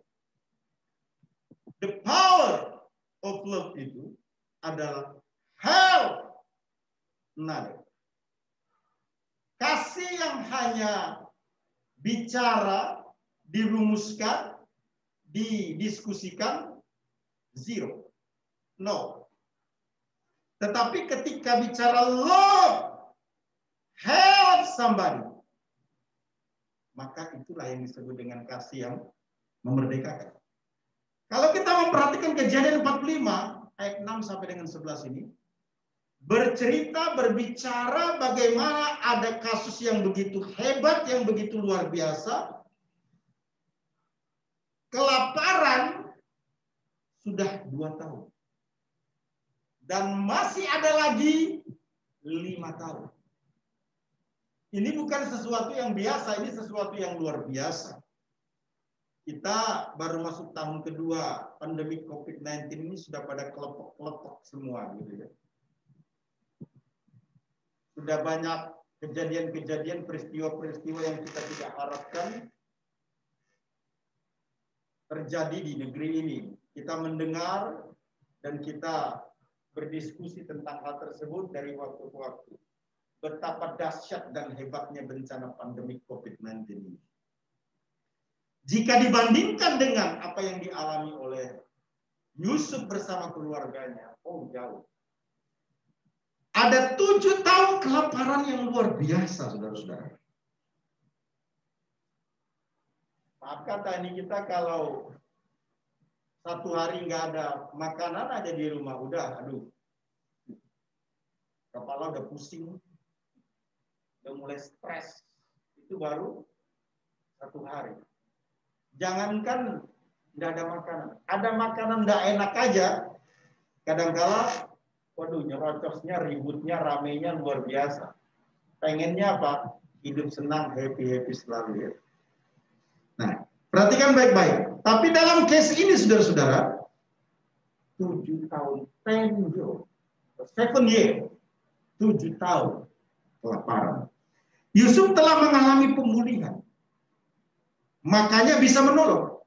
The power of love itu adalah help another. Kasih yang hanya bicara, dirumuskan, didiskusikan, zero. No. Tetapi ketika bicara love, help somebody, maka itulah yang disebut dengan kasih yang memerdekakan. Kalau kita memperhatikan kejadian 45 ayat 6 sampai dengan 11 ini, bercerita, berbicara bagaimana ada kasus yang begitu hebat, yang begitu luar biasa. Kelaparan sudah dua tahun. Dan masih ada lagi lima tahun. Ini bukan sesuatu yang biasa, ini sesuatu yang luar biasa. Kita baru masuk tahun kedua pandemi COVID-19 ini sudah pada kelompok-kelompok semua gitu ya sudah banyak kejadian-kejadian, peristiwa-peristiwa yang kita tidak harapkan terjadi di negeri ini. Kita mendengar dan kita berdiskusi tentang hal tersebut dari waktu ke waktu. Betapa dahsyat dan hebatnya bencana pandemi COVID-19 ini. Jika dibandingkan dengan apa yang dialami oleh Yusuf bersama keluarganya, oh jauh. Ada tujuh tahun kelaparan yang luar biasa, saudara-saudara. Maaf kata ini kita kalau satu hari nggak ada makanan aja di rumah, udah, aduh. Kepala udah pusing, udah mulai stres. Itu baru satu hari. Jangankan nggak ada makanan, ada makanan nggak enak aja, kadangkala Waduh, nyerocosnya, ributnya, ramenya luar biasa. Pengennya apa? Hidup senang, happy-happy selalu ya. Nah, perhatikan baik-baik. Tapi dalam case ini, saudara-saudara, tujuh tahun, ten year, seven year, tujuh tahun kelaparan. Yusuf telah mengalami pemulihan. Makanya bisa menolong.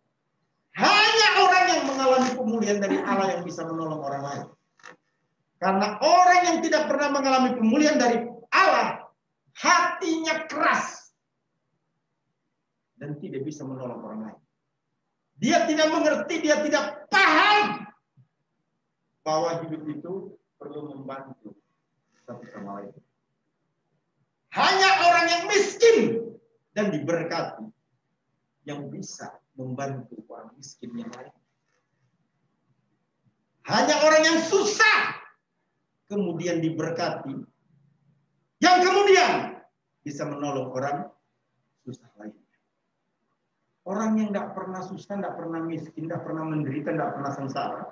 Hanya orang yang mengalami pemulihan dari Allah yang bisa menolong orang lain. Karena orang yang tidak pernah mengalami pemulihan dari Allah, hatinya keras dan tidak bisa menolong orang lain. Dia tidak mengerti, dia tidak paham bahwa hidup itu perlu membantu satu sama lain. Hanya orang yang miskin dan diberkati yang bisa membantu orang miskin yang lain. Hanya orang yang susah kemudian diberkati yang kemudian bisa menolong orang susah lain. Orang yang tidak pernah susah, tidak pernah miskin, tidak pernah menderita, tidak pernah sengsara.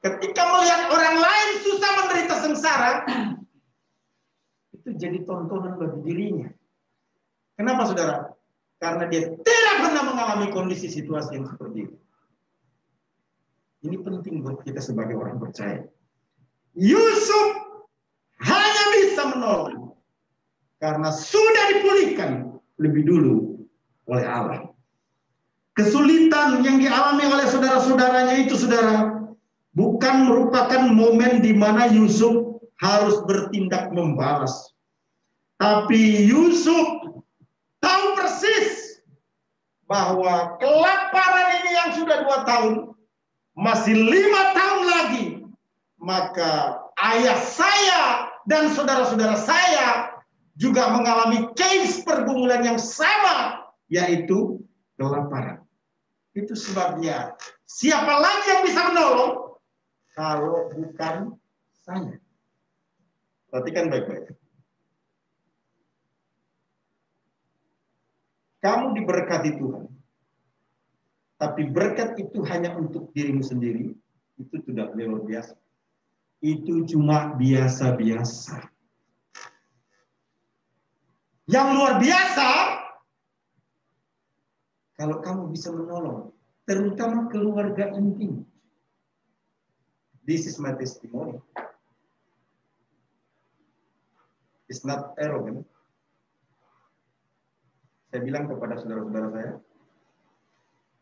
Ketika melihat orang lain susah menderita sengsara, itu jadi tontonan bagi dirinya. Kenapa saudara? Karena dia tidak pernah mengalami kondisi situasi yang seperti itu. Ini penting buat kita sebagai orang percaya. Yusuf hanya bisa menolong karena sudah dipulihkan lebih dulu oleh Allah. Kesulitan yang dialami oleh saudara-saudaranya itu saudara bukan merupakan momen di mana Yusuf harus bertindak membalas. Tapi Yusuf tahu persis bahwa kelaparan ini yang sudah dua tahun masih lima tahun lagi maka ayah saya dan saudara-saudara saya juga mengalami case pergumulan yang sama yaitu kelaparan. Itu sebabnya siapa lagi yang bisa menolong kalau bukan saya. Perhatikan baik-baik. Kamu diberkati Tuhan. Tapi berkat itu hanya untuk dirimu sendiri. Itu tidak luar biasa. Itu cuma biasa-biasa. Yang luar biasa, kalau kamu bisa menolong, terutama keluarga intim. This is my testimony. It's not arrogant. Saya bilang kepada saudara-saudara saya,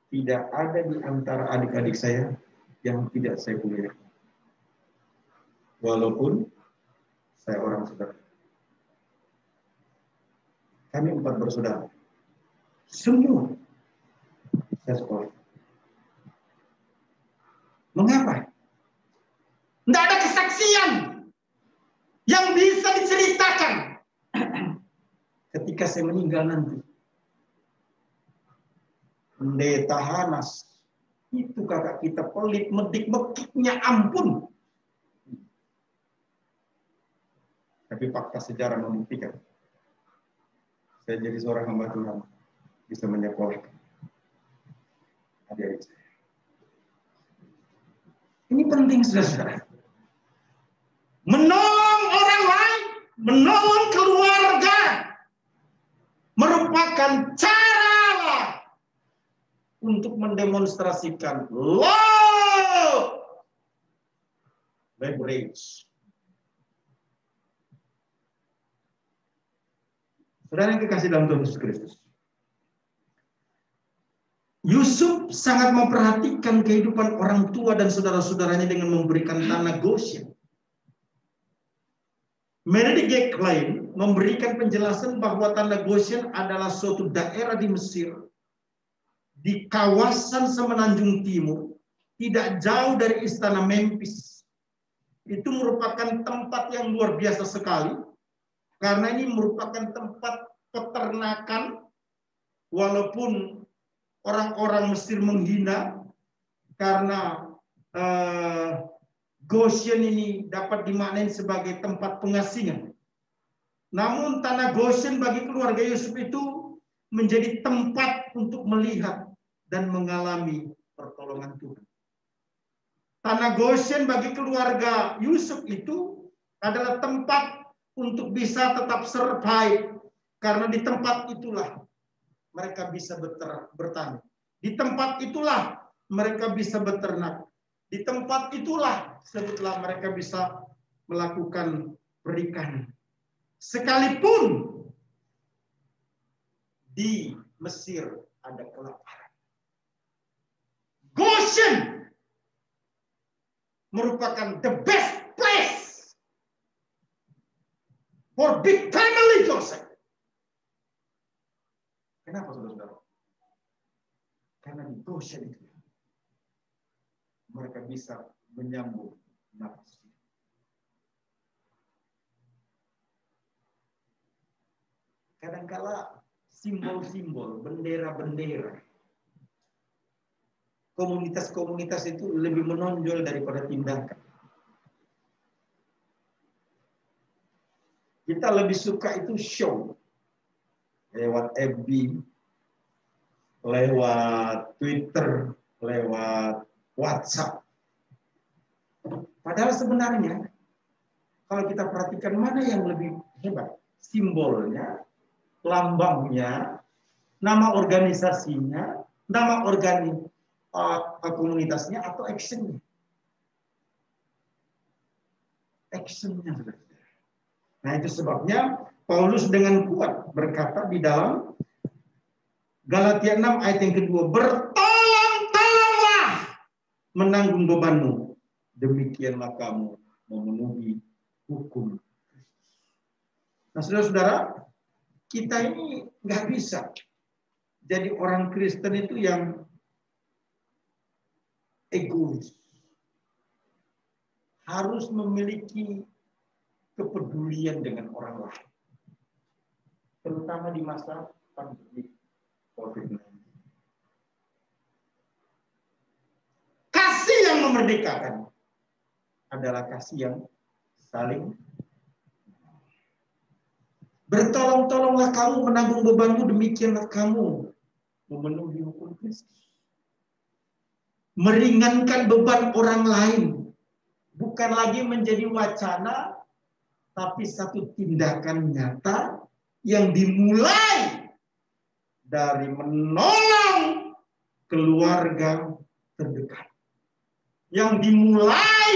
tidak ada di antara adik-adik saya yang tidak saya punya. Walaupun saya orang saudara. Kami empat bersaudara. Semua saya sekolah. Mengapa? Tidak ada kesaksian yang bisa diceritakan ketika saya meninggal nanti. Pendeta Hanas, itu kakak kita pelit, medik, mekiknya ampun. Tapi fakta sejarah membuktikan saya jadi seorang hamba Tuhan bisa menyekolahkan adik-adik. Ini penting saudara-saudara. Menolong orang lain, menolong keluarga merupakan cara untuk mendemonstrasikan love leverage. Saudara yang kekasih dalam Tuhan Yesus Kristus. Yusuf sangat memperhatikan kehidupan orang tua dan saudara-saudaranya dengan memberikan tanah Goshen. Meredith Klein memberikan penjelasan bahwa tanah Goshen adalah suatu daerah di Mesir di kawasan semenanjung timur, tidak jauh dari istana Memphis. Itu merupakan tempat yang luar biasa sekali, karena ini merupakan tempat peternakan, walaupun orang-orang Mesir menghina, karena uh, Goshen ini dapat dimaknai sebagai tempat pengasingan. Namun tanah Goshen bagi keluarga Yusuf itu menjadi tempat untuk melihat dan mengalami pertolongan Tuhan. Tanah Goshen bagi keluarga Yusuf itu adalah tempat untuk bisa tetap survive karena di tempat itulah mereka bisa. Di tempat itulah mereka bisa beternak. Di tempat itulah sebutlah mereka bisa melakukan perikanan. Sekalipun di Mesir ada kelaparan. Goshen merupakan the best place for big family Joseph. Kenapa saudara-saudara? Karena di Goshen itu mereka bisa menyambung nafas. Kadangkala simbol-simbol, bendera-bendera. Komunitas-komunitas itu lebih menonjol daripada tindakan. Kita lebih suka itu show. Lewat FB, lewat Twitter, lewat WhatsApp. Padahal sebenarnya kalau kita perhatikan mana yang lebih hebat, simbolnya, lambangnya, nama organisasinya, nama organi uh, komunitasnya atau actionnya. Actionnya, Nah itu sebabnya Paulus dengan kuat berkata di dalam Galatia 6 ayat yang kedua, bertolong-tolonglah menanggung bebanmu. Demikianlah kamu memenuhi hukum. Nah, saudara-saudara, kita ini nggak bisa jadi orang Kristen itu yang egois. Harus memiliki kepedulian dengan orang lain. Terutama di masa pandemi COVID-19. Kasih yang memerdekakan adalah kasih yang saling Bertolong-tolonglah kamu menanggung bebanmu, demikianlah kamu memenuhi hukum Kristus. Meringankan beban orang lain. Bukan lagi menjadi wacana, tapi satu tindakan nyata yang dimulai dari menolong keluarga terdekat. Yang dimulai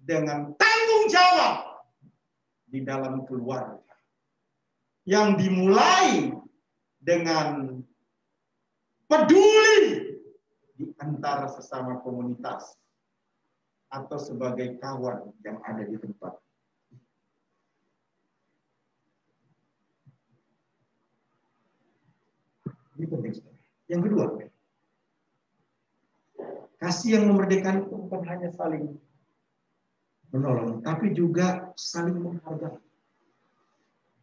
dengan tanggung jawab di dalam keluarga. Yang dimulai dengan peduli di antara sesama komunitas atau sebagai kawan yang ada di tempat. Ini penting. Yang kedua, kasih yang memerdekakan itu bukan hanya saling menolong, tapi juga saling menghargai.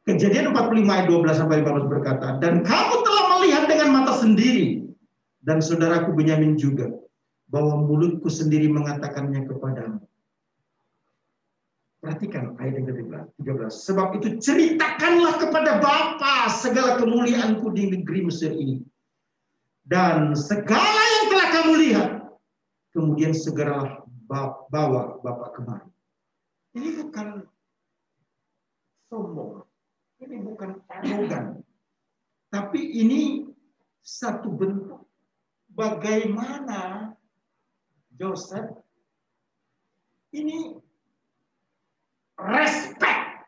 Kejadian 45 ayat 12 sampai 15 berkata, dan kamu telah melihat dengan mata sendiri, dan saudaraku Benyamin juga, bahwa mulutku sendiri mengatakannya kepadamu. Perhatikan ayat yang ke-13. Sebab itu ceritakanlah kepada Bapa segala kemuliaanku di negeri Mesir ini. Dan segala yang telah kamu lihat, kemudian segeralah bawa Bapak kemari. Ini bukan sombong. Ini bukan arogan. Tapi ini satu bentuk bagaimana Joseph ini respect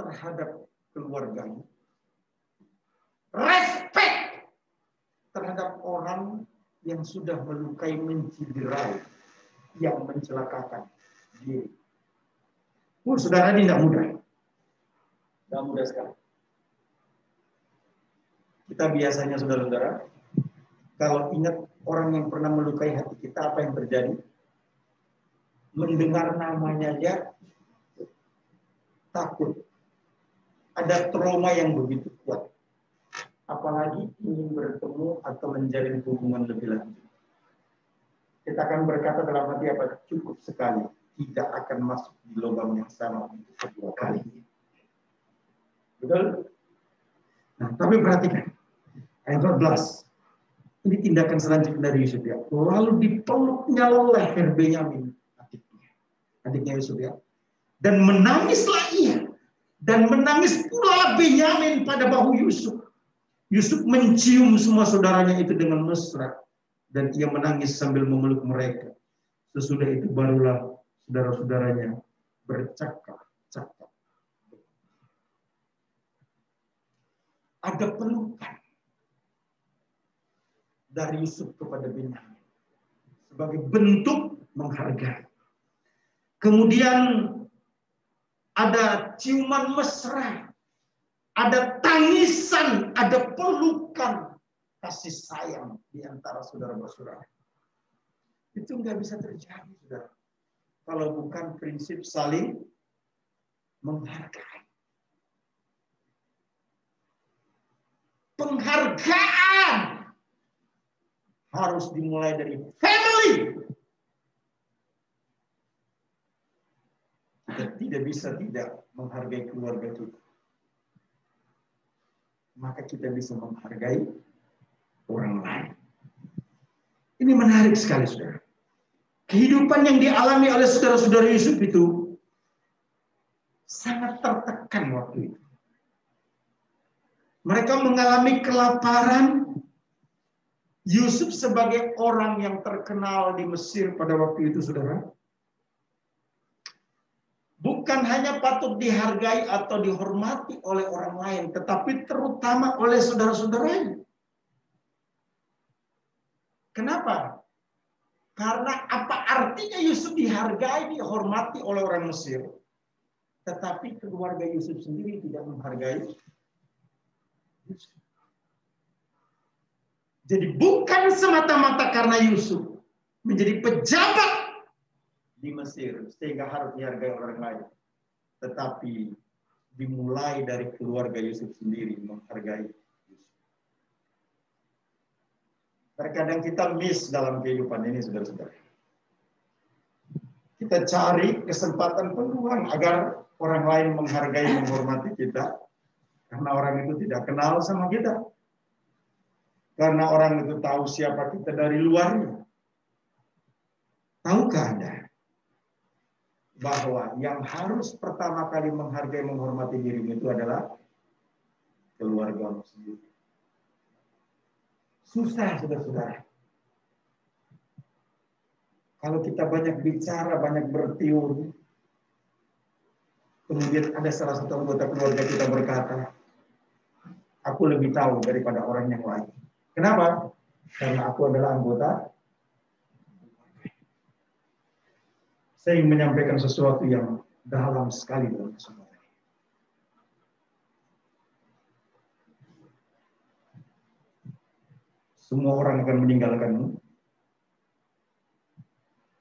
terhadap keluarganya. Respect terhadap orang yang sudah melukai, menciderai, yang mencelakakan diri. Oh, saudara ini tidak mudah. Tidak mudah sekali. Kita biasanya, saudara-saudara, kalau ingat orang yang pernah melukai hati kita, apa yang terjadi? Mendengar namanya aja takut. Ada trauma yang begitu. Apalagi ingin bertemu atau menjalin hubungan lebih lanjut. Kita akan berkata dalam hati apa? Cukup sekali. Tidak akan masuk di lubang yang sama untuk kedua kali. Betul? Nah, tapi perhatikan. Ayat 14. Ini tindakan selanjutnya dari Yusuf ya. Lalu dipeluknya leher Benyamin adiknya. Adiknya Yusuf ya dan menangislah ia. Dan menangis pula Benyamin pada bahu Yusuf. Yusuf mencium semua saudaranya itu dengan mesra. Dan ia menangis sambil memeluk mereka. Sesudah itu barulah saudara-saudaranya bercakap-cakap. Ada pelukan dari Yusuf kepada Benyamin sebagai bentuk menghargai. Kemudian ada ciuman mesra, ada tangisan, ada pelukan kasih sayang di antara saudara-saudara. Itu nggak bisa terjadi, saudara. Kalau bukan prinsip saling menghargai. penghargaan harus dimulai dari family. Kita tidak bisa tidak menghargai keluarga kita. Maka kita bisa menghargai orang lain. Ini menarik sekali, saudara. Kehidupan yang dialami oleh saudara-saudara Yusuf itu sangat tertekan waktu itu. Mereka mengalami kelaparan. Yusuf sebagai orang yang terkenal di Mesir pada waktu itu, saudara. Bukan hanya patut dihargai atau dihormati oleh orang lain, tetapi terutama oleh saudara-saudaranya. Kenapa? Karena apa artinya Yusuf dihargai, dihormati oleh orang Mesir, tetapi keluarga Yusuf sendiri tidak menghargai jadi bukan semata-mata karena Yusuf menjadi pejabat di Mesir sehingga harus dihargai orang lain. Tetapi dimulai dari keluarga Yusuf sendiri menghargai Yusuf. Terkadang kita miss dalam kehidupan ini, saudara-saudara. Kita cari kesempatan peluang agar orang lain menghargai, menghormati kita. Karena orang itu tidak kenal sama kita. Karena orang itu tahu siapa kita dari luarnya. Tahukah Anda bahwa yang harus pertama kali menghargai menghormati dirimu itu adalah keluarga sendiri. Susah saudara-saudara. Kalau kita banyak bicara, banyak bertiur, kemudian ada salah satu anggota keluarga kita berkata, aku lebih tahu daripada orang yang lain. Kenapa? Karena aku adalah anggota. Saya ingin menyampaikan sesuatu yang dalam sekali dalam ini. Semua orang akan meninggalkanmu.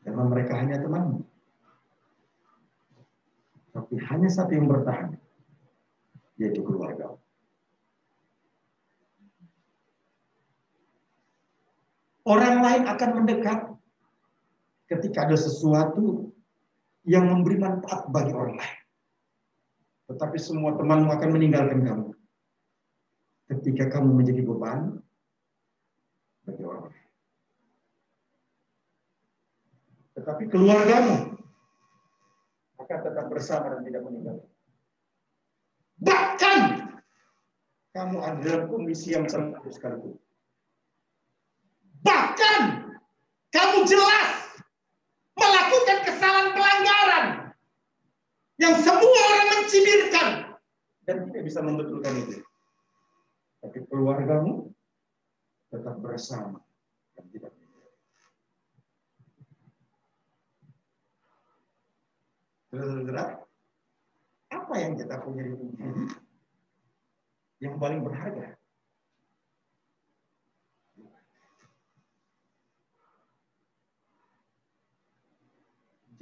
Karena mereka hanya temanmu. Tapi hanya satu yang bertahan. Yaitu keluarga. Orang lain akan mendekat ketika ada sesuatu yang memberi manfaat bagi orang lain. Tetapi semua temanmu akan meninggalkan kamu. Ketika kamu menjadi beban bagi orang lain. Tetapi keluargamu akan tetap bersama dan tidak meninggalkan. Bahkan kamu ada dalam kondisi yang sangat sekalipun. Bahkan kamu jelas melakukan kesalahan pelanggaran yang semua orang mencibirkan dan tidak bisa membetulkan itu. Tapi keluargamu tetap bersama dan tidak Saudara-saudara, apa yang kita punya di dunia ini yang paling berharga?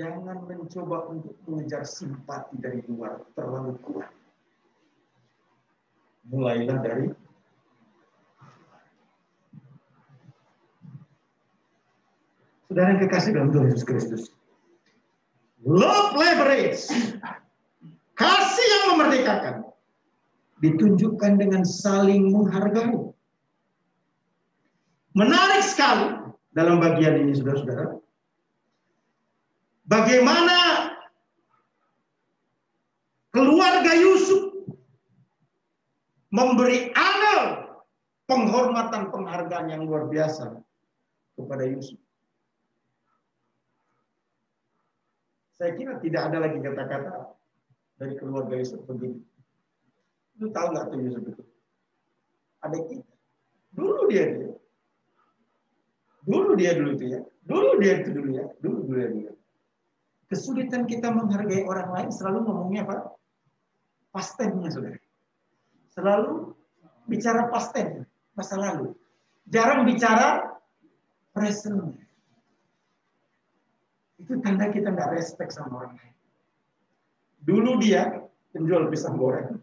Jangan mencoba untuk mengejar simpati dari luar terlalu kuat. Mulailah dari Saudara yang kekasih dalam Tuhan Yesus Kristus. Love leverage. Kasih yang memerdekakan. Ditunjukkan dengan saling menghargai. Menarik sekali dalam bagian ini, saudara-saudara. Bagaimana keluarga Yusuf memberi Anel penghormatan penghargaan yang luar biasa kepada Yusuf. Saya kira tidak ada lagi kata-kata dari keluarga Yusuf begini. Lu tahu nggak tuh Yusuf itu? Ada kita. Dulu dia dia. Dulu dia dulu itu ya. Dulu dia itu dulu ya. Dulu dulu dia dulu. Kesulitan kita menghargai orang lain selalu ngomongnya apa? Pastennya saudara. Selalu bicara pasten, masa lalu. Jarang bicara present. Itu tanda kita nggak respect sama orang lain. Dulu dia penjual pisang goreng.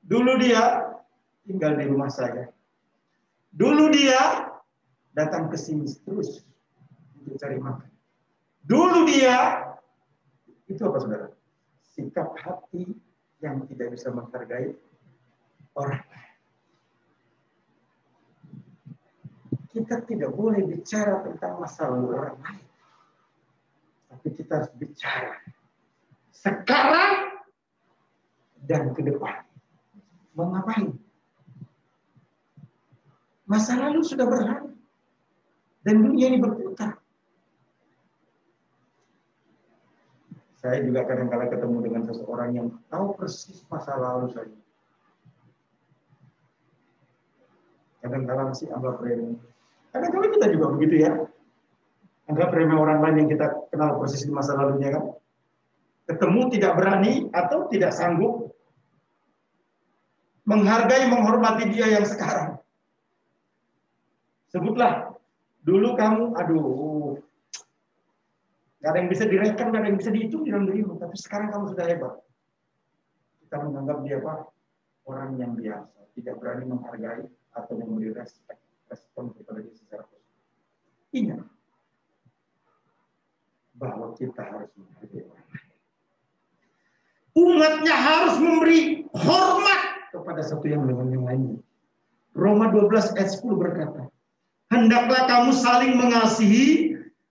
Dulu dia tinggal di rumah saya. Dulu dia datang ke sini terus untuk cari makan. Dulu dia itu apa saudara? Sikap hati yang tidak bisa menghargai orang Kita tidak boleh bicara tentang masa lalu orang lain. Tapi kita harus bicara sekarang dan ke depan. Mau ngapain? Masa lalu sudah berlalu. Dan dunia ini berputar. Saya juga kadang-kadang ketemu dengan seseorang yang tahu persis masa lalu saya. Kadang-kadang masih anggap remeh. Kadang-kadang kita juga begitu ya. Anggap remeh orang lain yang kita kenal persis di masa lalunya kan. Ketemu tidak berani atau tidak sanggup menghargai, menghormati dia yang sekarang. Sebutlah, dulu kamu, aduh, Gak ada yang bisa direkam, gak ada yang bisa dihitung di dalam dirimu. Tapi sekarang kamu sudah hebat. Kita menganggap dia apa? Orang yang biasa. Tidak berani menghargai atau memberi respect, respon kepada dia secara positif. Ingat bahwa kita harus menghargai orang. Umatnya harus memberi hormat kepada satu yang dengan yang lainnya. Roma 12 ayat 10 berkata, Hendaklah kamu saling mengasihi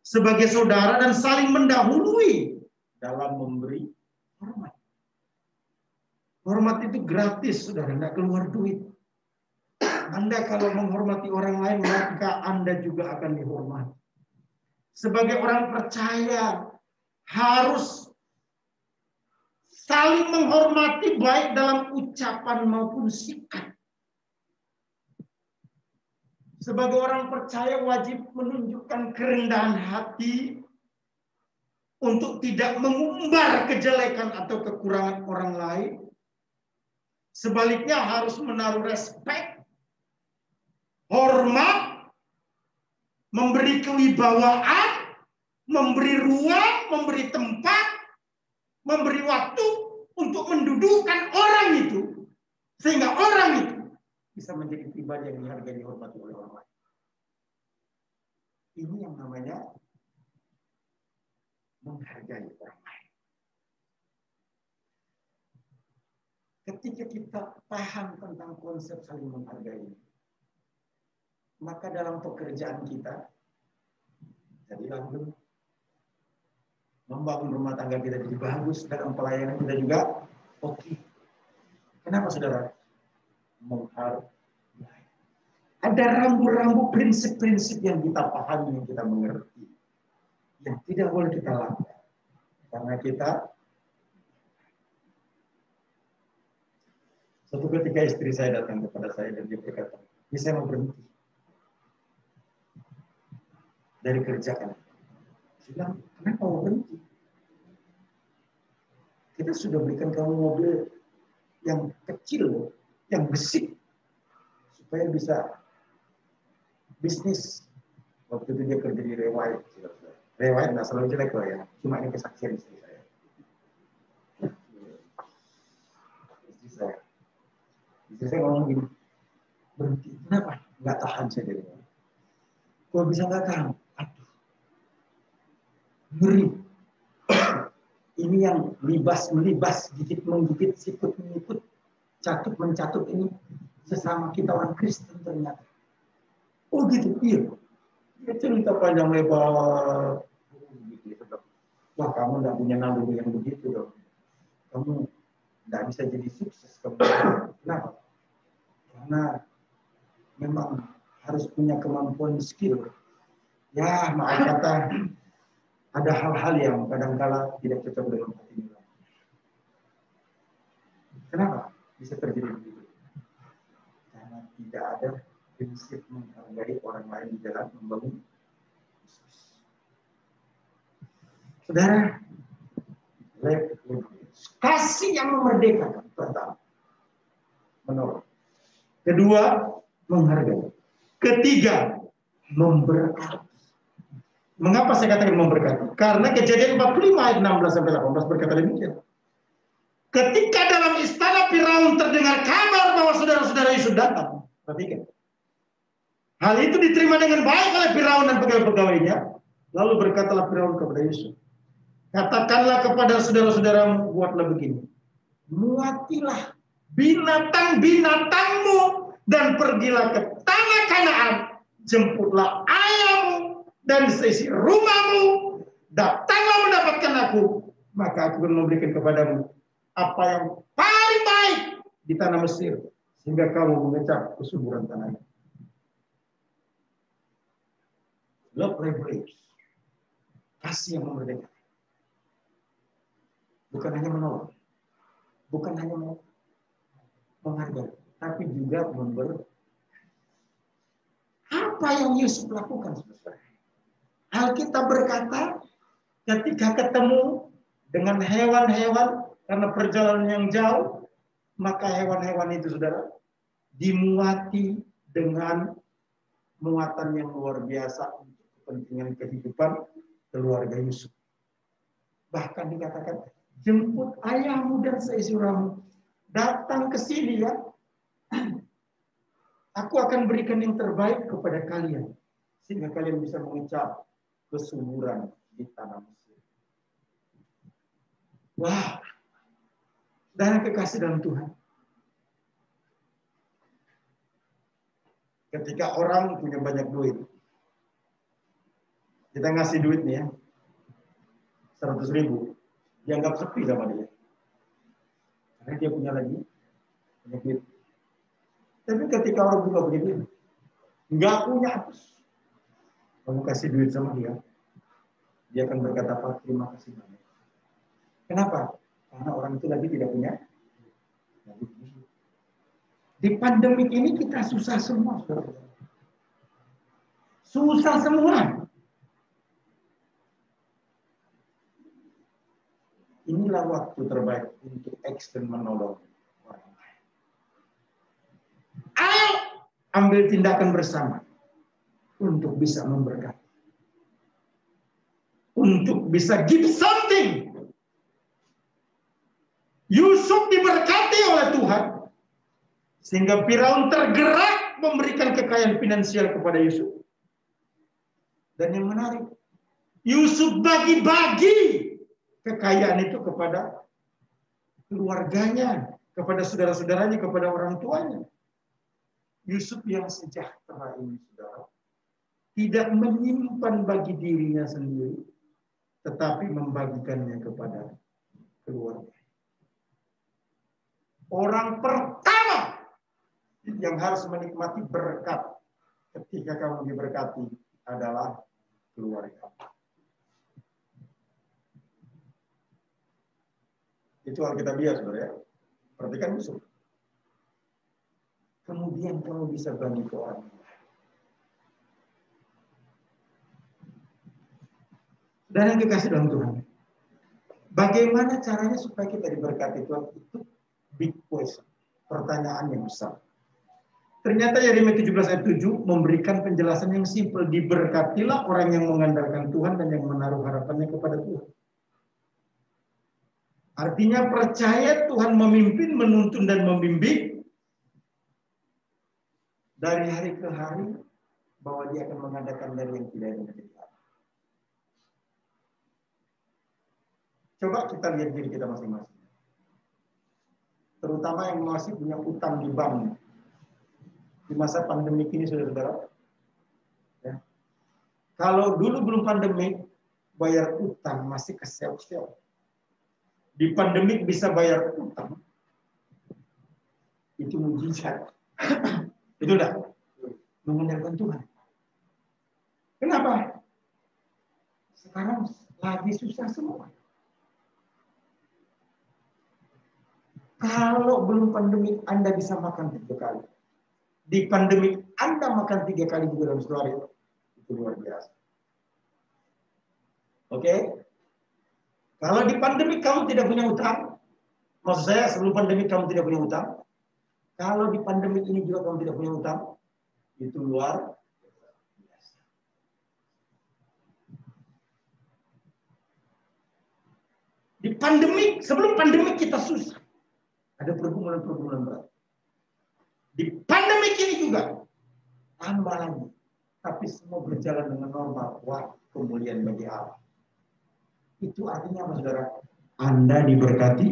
sebagai saudara dan saling mendahului dalam memberi hormat. Hormat itu gratis, saudara, tidak keluar duit. Anda kalau menghormati orang lain, maka Anda juga akan dihormati. Sebagai orang percaya, harus saling menghormati baik dalam ucapan maupun sikap. Sebagai orang percaya wajib menunjukkan kerendahan hati untuk tidak mengumbar kejelekan atau kekurangan orang lain. Sebaliknya harus menaruh respect, hormat, memberi kewibawaan, memberi ruang, memberi tempat, memberi waktu untuk mendudukkan orang itu. Sehingga orang itu bisa menjadi pribadi yang dihargai dihormati oleh orang lain. Ini yang namanya menghargai orang lain. Ketika kita paham tentang konsep saling menghargai, maka dalam pekerjaan kita jadi langgeng membangun rumah tangga kita jadi bagus dalam pelayanan kita juga oke. Okay. Kenapa saudara? Menghargai. Ada rambu-rambu prinsip-prinsip yang kita pahami, yang kita mengerti. Yang tidak boleh kita lakukan. Karena kita Suatu ketika istri saya datang kepada saya dan dia berkata, ini saya mau berhenti dari kerjaan. Saya bilang, kenapa mau berhenti? Kita sudah berikan kamu mobil yang kecil yang gesit supaya bisa bisnis. Waktu itu dia kerja di Rewai. Rewai nggak selalu jelek loh ya, cuma ini kesaksian istri saya. Istri saya. Istri saya ngomong gini, berhenti. Kenapa? Nggak tahan saya dari Kok bisa nggak tahan? Aduh. Ngeri. Ini yang libas melibas, gigit menggigit, sikut mengikut, catut mencatut ini sesama kita orang Kristen ternyata. Oh gitu, iya. Dia cerita panjang lebar. Wah kamu tidak punya naluri yang begitu dong. Kamu tidak bisa jadi sukses. Kamu. Kenapa? Karena memang harus punya kemampuan skill. Ya, maaf kata, ada hal-hal yang kadang-kala tidak cocok dengan hati Kenapa? Bisa terjadi begitu. Karena tidak ada prinsip menghargai orang lain di dalam membangun bisnis. Saudara, kasih yang memerdekakan pertama, menolak. Kedua, menghargai. Ketiga, memberkati. Mengapa saya katakan memberkati? Karena kejadian 45 ayat 16 sampai 18 berkata demikian. Ketika dalam istana Firaun terdengar kabar bahwa saudara-saudara Yusuf datang, perhatikan. Hal itu diterima dengan baik oleh Firaun dan pegawai-pegawainya. Lalu berkatalah Firaun kepada Yusuf, katakanlah kepada saudara-saudaramu, buatlah begini. Muatilah binatang-binatangmu dan pergilah ke tanah Kanaan. Jemputlah ayammu dan sisi rumahmu. Datanglah mendapatkan aku. Maka aku akan memberikan kepadamu apa yang paling baik di tanah Mesir sehingga kamu mengecap kesuburan tanahnya. Love liberates. Kasih yang memerdekakan. Bukan hanya menolong. Bukan hanya menghargai. Tapi juga memberi. Apa yang Yusuf lakukan? Alkitab berkata, ketika ketemu dengan hewan-hewan karena perjalanan yang jauh, maka hewan-hewan itu saudara dimuati dengan muatan yang luar biasa untuk kepentingan kehidupan keluarga Yusuf. Bahkan dikatakan, jemput ayahmu dan seisi orang datang ke sini ya. Aku akan berikan yang terbaik kepada kalian. Sehingga kalian bisa mengucap kesuburan di tanah Mesir. Wah, dan kekasih dalam Tuhan. Ketika orang punya banyak duit, kita ngasih duit nih ya, 100 ribu, dianggap sepi sama dia. Karena dia punya lagi banyak duit. Tapi ketika orang buka punya duit, nggak punya hapus. Kamu kasih duit sama dia, dia akan berkata, Pak, terima kasih banyak. Kenapa? Karena orang itu lagi tidak punya. Di pandemi ini kita susah semua. Susah semua. Inilah waktu terbaik untuk action menolong. Ayo ambil tindakan bersama untuk bisa memberkati. Untuk bisa give something Yusuf diberkati oleh Tuhan sehingga Firaun tergerak memberikan kekayaan finansial kepada Yusuf. Dan yang menarik, Yusuf bagi-bagi kekayaan itu kepada keluarganya, kepada saudara-saudaranya, kepada orang tuanya. Yusuf yang sejahtera ini, saudara, tidak menyimpan bagi dirinya sendiri, tetapi membagikannya kepada keluarga. Orang pertama yang harus menikmati berkat ketika kamu diberkati adalah keluarga. Itu kita biasa, saudara ya. Perhatikan Yusuf. Kemudian kamu bisa bagi ke orang Dan yang dikasih dalam Tuhan. Bagaimana caranya supaya kita diberkati Tuhan? Itu big question. Pertanyaan yang besar. Ternyata Yeremia 17 ayat 7 memberikan penjelasan yang simpel. Diberkatilah orang yang mengandalkan Tuhan dan yang menaruh harapannya kepada Tuhan. Artinya percaya Tuhan memimpin, menuntun, dan membimbing dari hari ke hari bahwa dia akan mengadakan dari yang tidak ada Coba kita lihat diri kita masing-masing. Terutama yang masih punya utang di bank. Di masa pandemi ini, saudara-saudara. Ya. Kalau dulu belum pandemi, bayar utang masih kesel-sel di pandemik bisa bayar utang, itu mujizat. itu udah mengandalkan Tuhan. Kenapa? Sekarang lagi susah semua. Kalau belum pandemik, Anda bisa makan tiga kali. Di pandemik, Anda makan tiga kali juga dalam sehari. Itu luar biasa. Oke? Okay? Kalau di pandemi kamu tidak punya utang, maksud saya sebelum pandemi kamu tidak punya utang, kalau di pandemi ini juga kamu tidak punya utang, itu luar biasa. Di pandemi, sebelum pandemi kita susah. Ada pergumulan-pergumulan berat. Di pandemi ini juga tambah lagi. Tapi semua berjalan dengan normal. Wah, kemuliaan bagi Allah. Itu artinya apa saudara? Anda diberkati.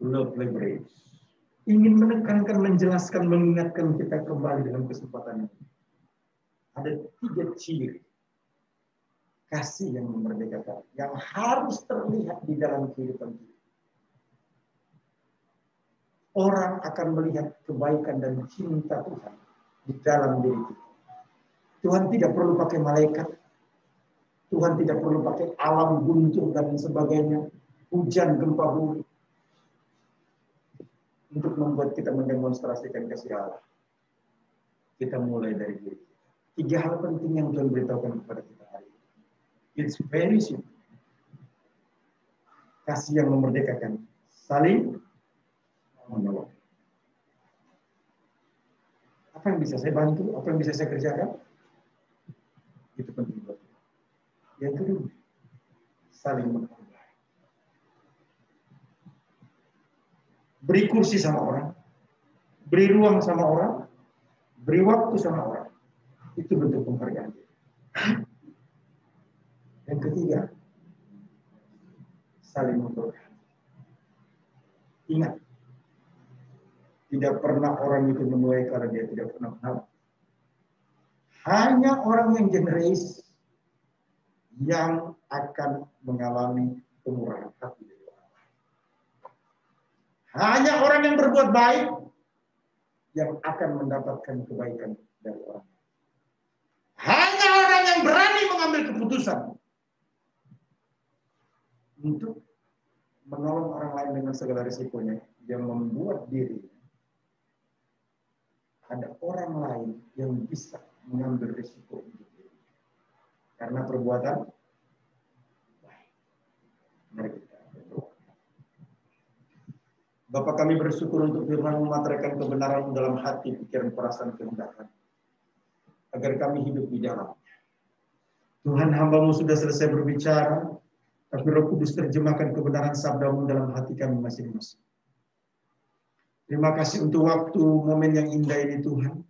Love leverage. Ingin menekankan, menjelaskan, mengingatkan kita kembali dalam kesempatan ini. Ada tiga ciri kasih yang memerdekakan, yang harus terlihat di dalam kehidupan kita. Orang akan melihat kebaikan dan cinta Tuhan di dalam diri kita. Tuhan tidak perlu pakai malaikat. Tuhan tidak perlu pakai alam guntur dan sebagainya. Hujan, gempa bumi. Untuk membuat kita mendemonstrasikan kasih Allah. Kita mulai dari diri. Tiga hal penting yang Tuhan beritahukan kepada kita. It's very simple. Kasih yang memerdekakan. Saling menolong. Apa yang bisa saya bantu? Apa yang bisa saya kerjakan? Itu penting buat kita. Yang kedua, saling menghargai. Beri kursi sama orang, beri ruang sama orang, beri waktu sama orang. Itu bentuk penghargaan. Yang ketiga, saling memberkati. Ingat, tidak pernah orang itu menuai karena dia tidak pernah menabur. Hanya orang yang generis yang akan mengalami kemurahan hati dari orang. Hanya orang yang berbuat baik yang akan mendapatkan kebaikan dari orang lain. Hanya orang yang berani mengambil keputusan untuk menolong orang lain dengan segala risikonya yang membuat diri ada orang lain yang bisa mengambil risiko untuk diri. Karena perbuatan baik. Mari berdoa. Bapak kami bersyukur untuk firman mematerakan kebenaran dalam hati, pikiran, perasaan, kehendak Agar kami hidup di dalam. Tuhan hambamu sudah selesai berbicara, tapi roh kudus terjemahkan kebenaran sabdamu dalam hati kami masing-masing. Terima kasih untuk waktu momen yang indah ini Tuhan.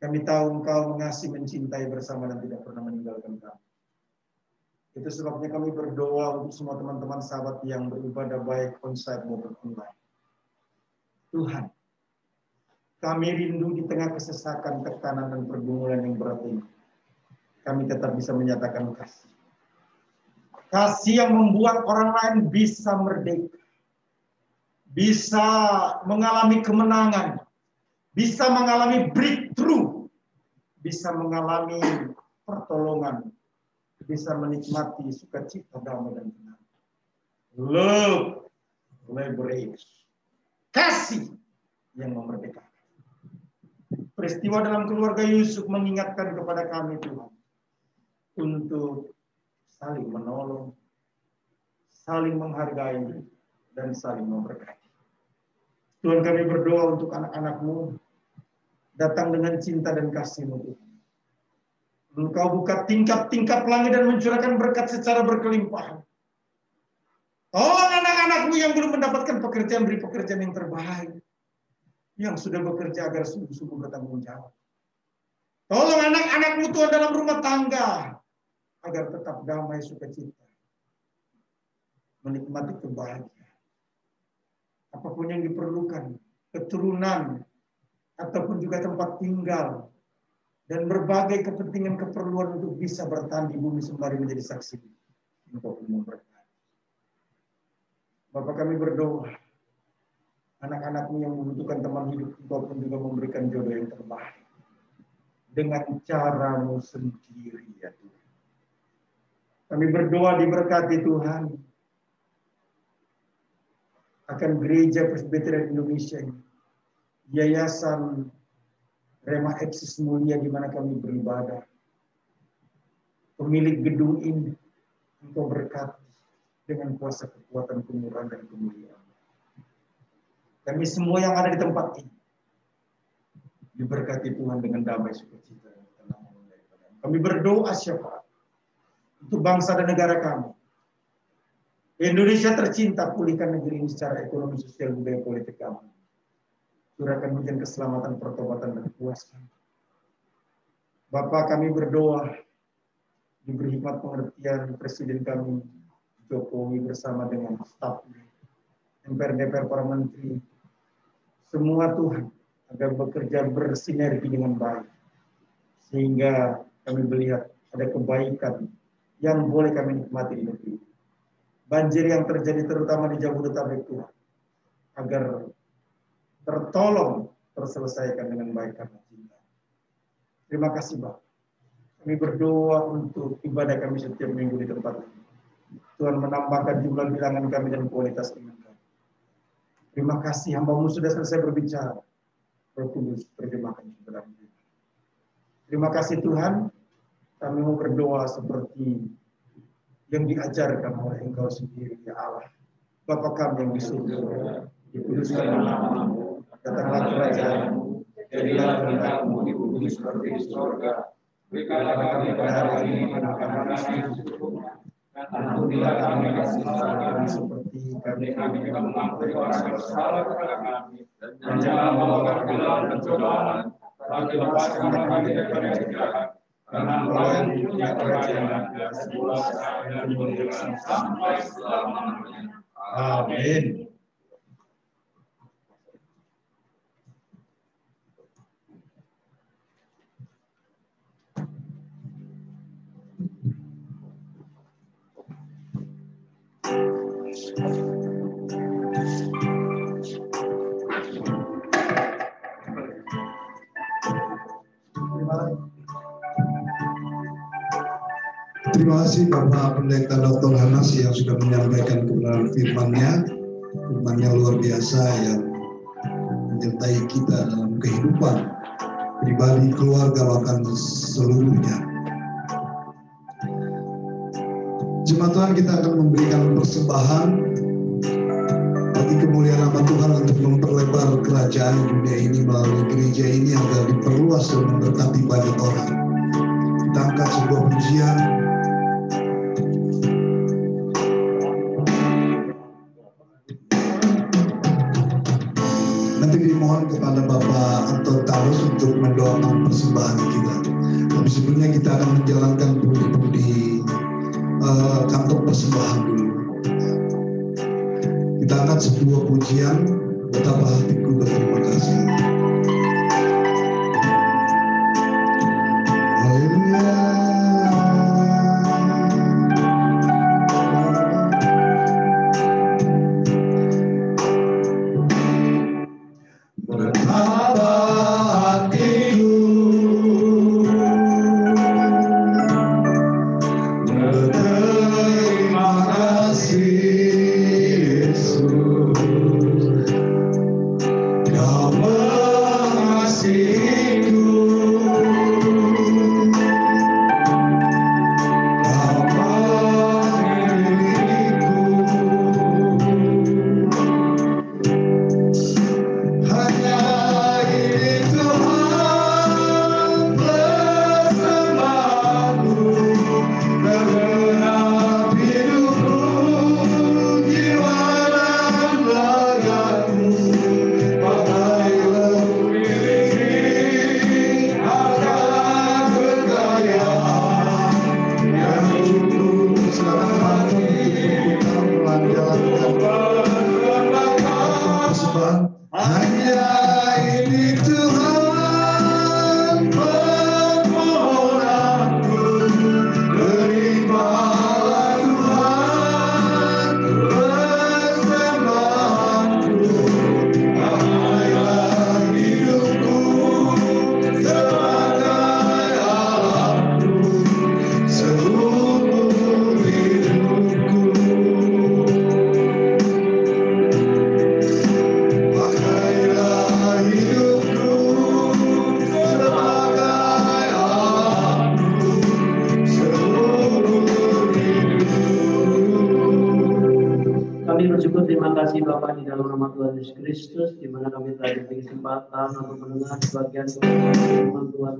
Kami tahu Engkau mengasihi, mencintai bersama dan tidak pernah meninggalkan kami. Itu sebabnya kami berdoa untuk semua teman-teman sahabat yang beribadah baik onsite maupun online. Tuhan, kami rindu di tengah kesesakan, tekanan, dan pergumulan yang berat ini. Kami tetap bisa menyatakan kasih. Kasih yang membuat orang lain bisa merdeka bisa mengalami kemenangan, bisa mengalami breakthrough, bisa mengalami pertolongan, bisa menikmati sukacita damai dan tenang. Love, leverage, kasih yang memerdekakan. Peristiwa dalam keluarga Yusuf mengingatkan kepada kami Tuhan untuk saling menolong, saling menghargai, dan saling memberkati. Tuhan kami berdoa untuk anak-anakmu datang dengan cinta dan kasih-Mu Tuhan. Engkau buka tingkap-tingkap langit dan mencurahkan berkat secara berkelimpahan. Tolong anak-anakmu yang belum mendapatkan pekerjaan, beri pekerjaan yang terbaik. Yang sudah bekerja agar sungguh-sungguh bertanggung jawab. Tolong anak-anakmu Tuhan dalam rumah tangga. Agar tetap damai sukacita. Menikmati kebahagiaan apa pun yang diperlukan, keturunan, ataupun juga tempat tinggal, dan berbagai kepentingan keperluan untuk bisa bertahan di bumi sembari menjadi saksi untuk memberkati. Bapak kami berdoa, anak-anakmu yang membutuhkan teman hidup, engkau pun juga memberikan jodoh yang terbaik. Dengan caramu sendiri ya Tuhan. Kami berdoa diberkati Tuhan akan Gereja Presbyterian Indonesia ini. Yayasan Rema Eksis Mulia di mana kami beribadah. Pemilik gedung ini, engkau berkati dengan kuasa kekuatan kemurahan dan kemuliaan. Kami semua yang ada di tempat ini diberkati Tuhan dengan damai sukacita dan tenang Kami berdoa syafaat untuk bangsa dan negara kami. Indonesia tercinta, pulihkan negeri ini secara ekonomi, sosial, budaya, politik, kami. Curahkan hujan keselamatan, pertobatan, dan kepuasan. Bapak kami berdoa, diberi hikmat pengertian Presiden kami, Jokowi bersama dengan staf MPR, DPR, para menteri, semua Tuhan, agar bekerja bersinergi dengan baik. Sehingga kami melihat ada kebaikan yang boleh kami nikmati di negeri. Banjir yang terjadi terutama di Jabodetabek Tuhan, agar tertolong terselesaikan dengan baik karena cinta. Terima kasih Bapak. Kami berdoa untuk ibadah kami setiap minggu di tempat ini. Tuhan menambahkan jumlah bilangan kami dan kualitas iman kami. Terima kasih hambamu sudah selesai berbicara. Roh Kudus terjemahkan dalam Terima kasih Tuhan. Kami mau berdoa seperti yang diajarkan oleh Engkau sendiri, ya Allah. Bapa kami yang di surga, dikuduskan namamu, datanglah kerajaanmu, jadilah kehendakmu di bumi seperti di surga. Berikanlah kami pada hari ini makan kami dan ampunilah kami kesalahan seperti kami kami juga mengampuni orang yang bersalah kepada kami. Dan jangan membawa kami dalam pencobaan, tapi lepaskan kami dari jahat karena yang punya kerajaan dan kuasa dan kemuliaan sampai selama-lamanya. Amin. Terima kasih Bapak Pendeta Dr. Hanas yang sudah menyampaikan kebenaran firman-Nya. Firman-Nya luar biasa yang menyertai kita dalam kehidupan pribadi, keluarga, bahkan seluruhnya. Jemaat Tuhan kita akan memberikan persembahan bagi kemuliaan nama Tuhan untuk memperlebar kerajaan dunia ini melalui gereja ini agar diperluas dan memberkati banyak orang. Kita angkat sebuah pujian persembahan kita. Tapi sebelumnya kita akan menjalankan budi-budi uh, kantor persembahan dulu. Kita angkat sebuah pujian, betapa hatiku kesempatan untuk mendengar sebagian firman Tuhan.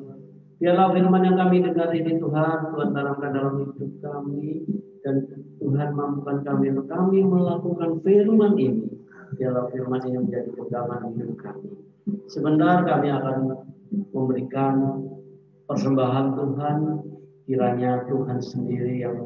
Biarlah firman yang kami dengar ini Tuhan, Tuhan tanamkan dalam hidup kami dan Tuhan mampukan kami untuk kami melakukan firman ini. Biarlah firman ini menjadi pegangan hidup kami. Sebentar kami akan memberikan persembahan Tuhan, kiranya Tuhan sendiri yang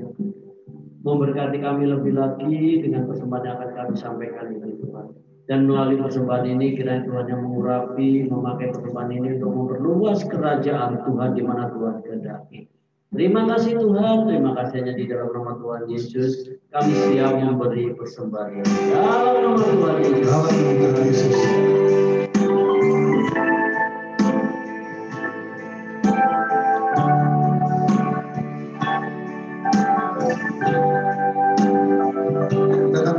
memberkati kami lebih lagi dengan persembahan yang akan kami sampaikan ini Tuhan. Dan melalui persembahan ini kiranya Tuhan yang mengurapi, memakai persembahan ini untuk memperluas kerajaan Tuhan di mana Tuhan kehendaki. Terima kasih Tuhan, terima kasih hanya di dalam nama Tuhan Yesus. Kami siap memberi persembahan. Dalam nama Tuhan Yesus.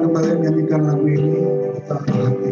Kembali menyanyikan lagu ini tanpa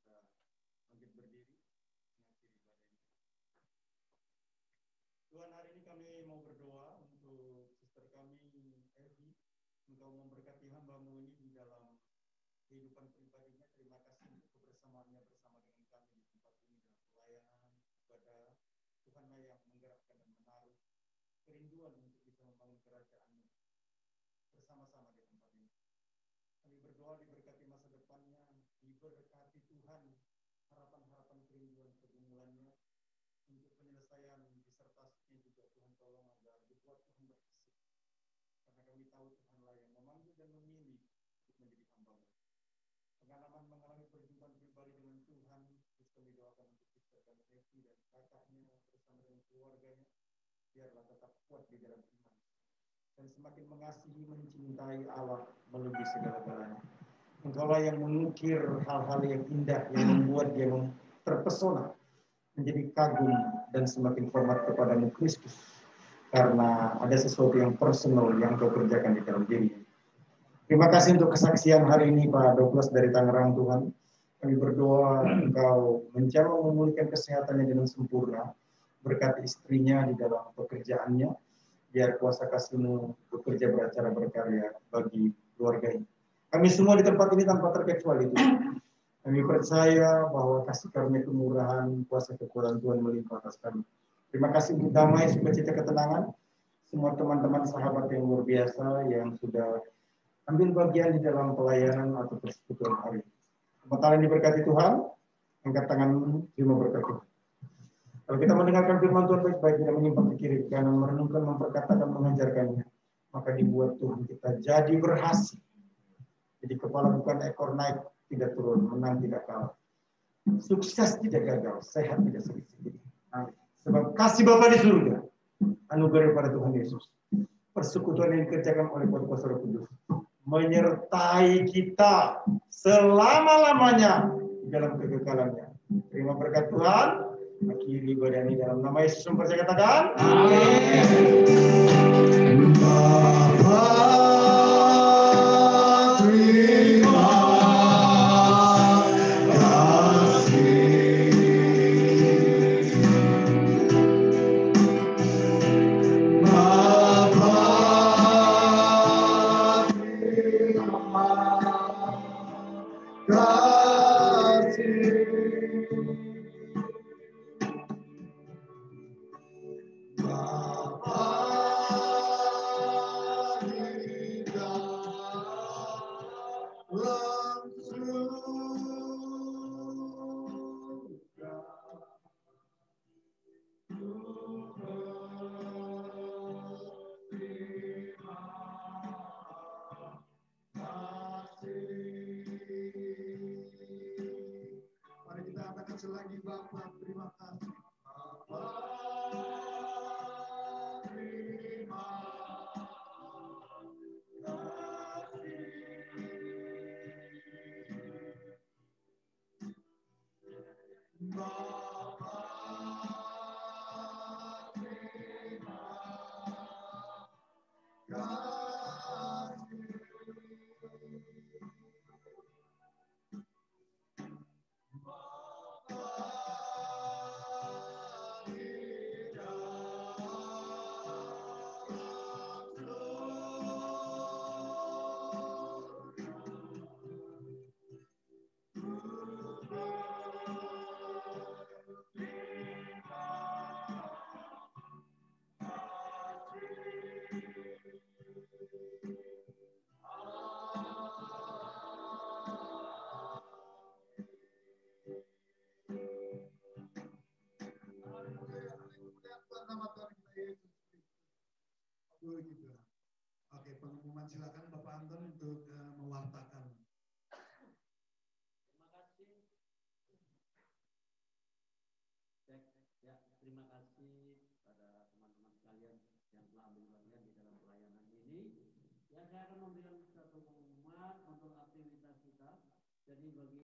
kita bangkit berdiri. Tuhan hari ini kami mau berdoa untuk sister kami Evi Engkau memberkati hambamu ini di dalam kehidupan pribadinya. Terima kasih untuk kebersamaannya bersama dengan kami di tempat ini dalam pelayanan, ibadah. Tuhanlah yang menggerakkan dan menaruh kerinduan untuk bisa membangun kerajaanmu bersama-sama di tempat ini. Kami berdoa diberkati masa depannya, diberkati Tuhan harapan-harapan kerinduan pergumulannya untuk penyelesaian disertasinya juga Tuhan tolong agar dibuat Tuhan berhasil karena kami tahu Tuhanlah yang memanggil dan memilih untuk menjadi hamba Pengalaman mengalami perjumpaan pribadi dengan Tuhan, terus kami doakan untuk Evi dan kakaknya bersama dengan keluarganya, biarlah tetap kuat di dalam iman dan semakin mengasihi mencintai Allah melebihi segala-galanya. Engkaulah yang mengukir hal-hal yang indah yang membuat dia terpesona menjadi kagum dan semakin hormat kepadamu Kristus karena ada sesuatu yang personal yang kau kerjakan di dalam diri. Terima kasih untuk kesaksian hari ini Pak Douglas dari Tangerang Tuhan. Kami berdoa Engkau menjauh memulihkan kesehatannya dengan sempurna. Berkati istrinya di dalam pekerjaannya. Biar kuasa kasihmu bekerja beracara berkarya bagi keluarga ini. Kami semua di tempat ini tanpa terkecuali Tuhan. Kami percaya bahwa kasih karunia kemurahan, kuasa kekuatan Tuhan melimpah atas kami. Terima kasih untuk damai, sukacita, ketenangan. semua teman-teman sahabat yang luar biasa yang sudah ambil bagian di dalam pelayanan atau persekutuan hari. Sementara yang diberkati Tuhan, angkat tangan terima berkat Tuhan. Kalau kita mendengarkan firman Tuhan baik-baik, tidak menyimpang ke kiri kanan, merenungkan, memperkatakan, mengajarkannya, maka dibuat Tuhan kita jadi berhasil. Jadi kepala bukan ekor naik, tidak turun, menang tidak kalah. Sukses tidak gagal, sehat tidak sedikit. Sebab kasih Bapa di surga, anugerah pada Tuhan Yesus. Persekutuan yang dikerjakan oleh kuasa Roh Kudus menyertai kita selama-lamanya dalam kekekalannya. Terima berkat Tuhan. Akhiri ibadah ini dalam nama Yesus yang percaya katakan. Amin. Bapa, silakan Bapak Anton untuk eh, mewartakan. Terima kasih. Ya, terima kasih pada teman-teman sekalian yang telah ambil di dalam pelayanan ini. Ya, saya akan memberikan satu pengumuman untuk aktivitas kita. Jadi bagi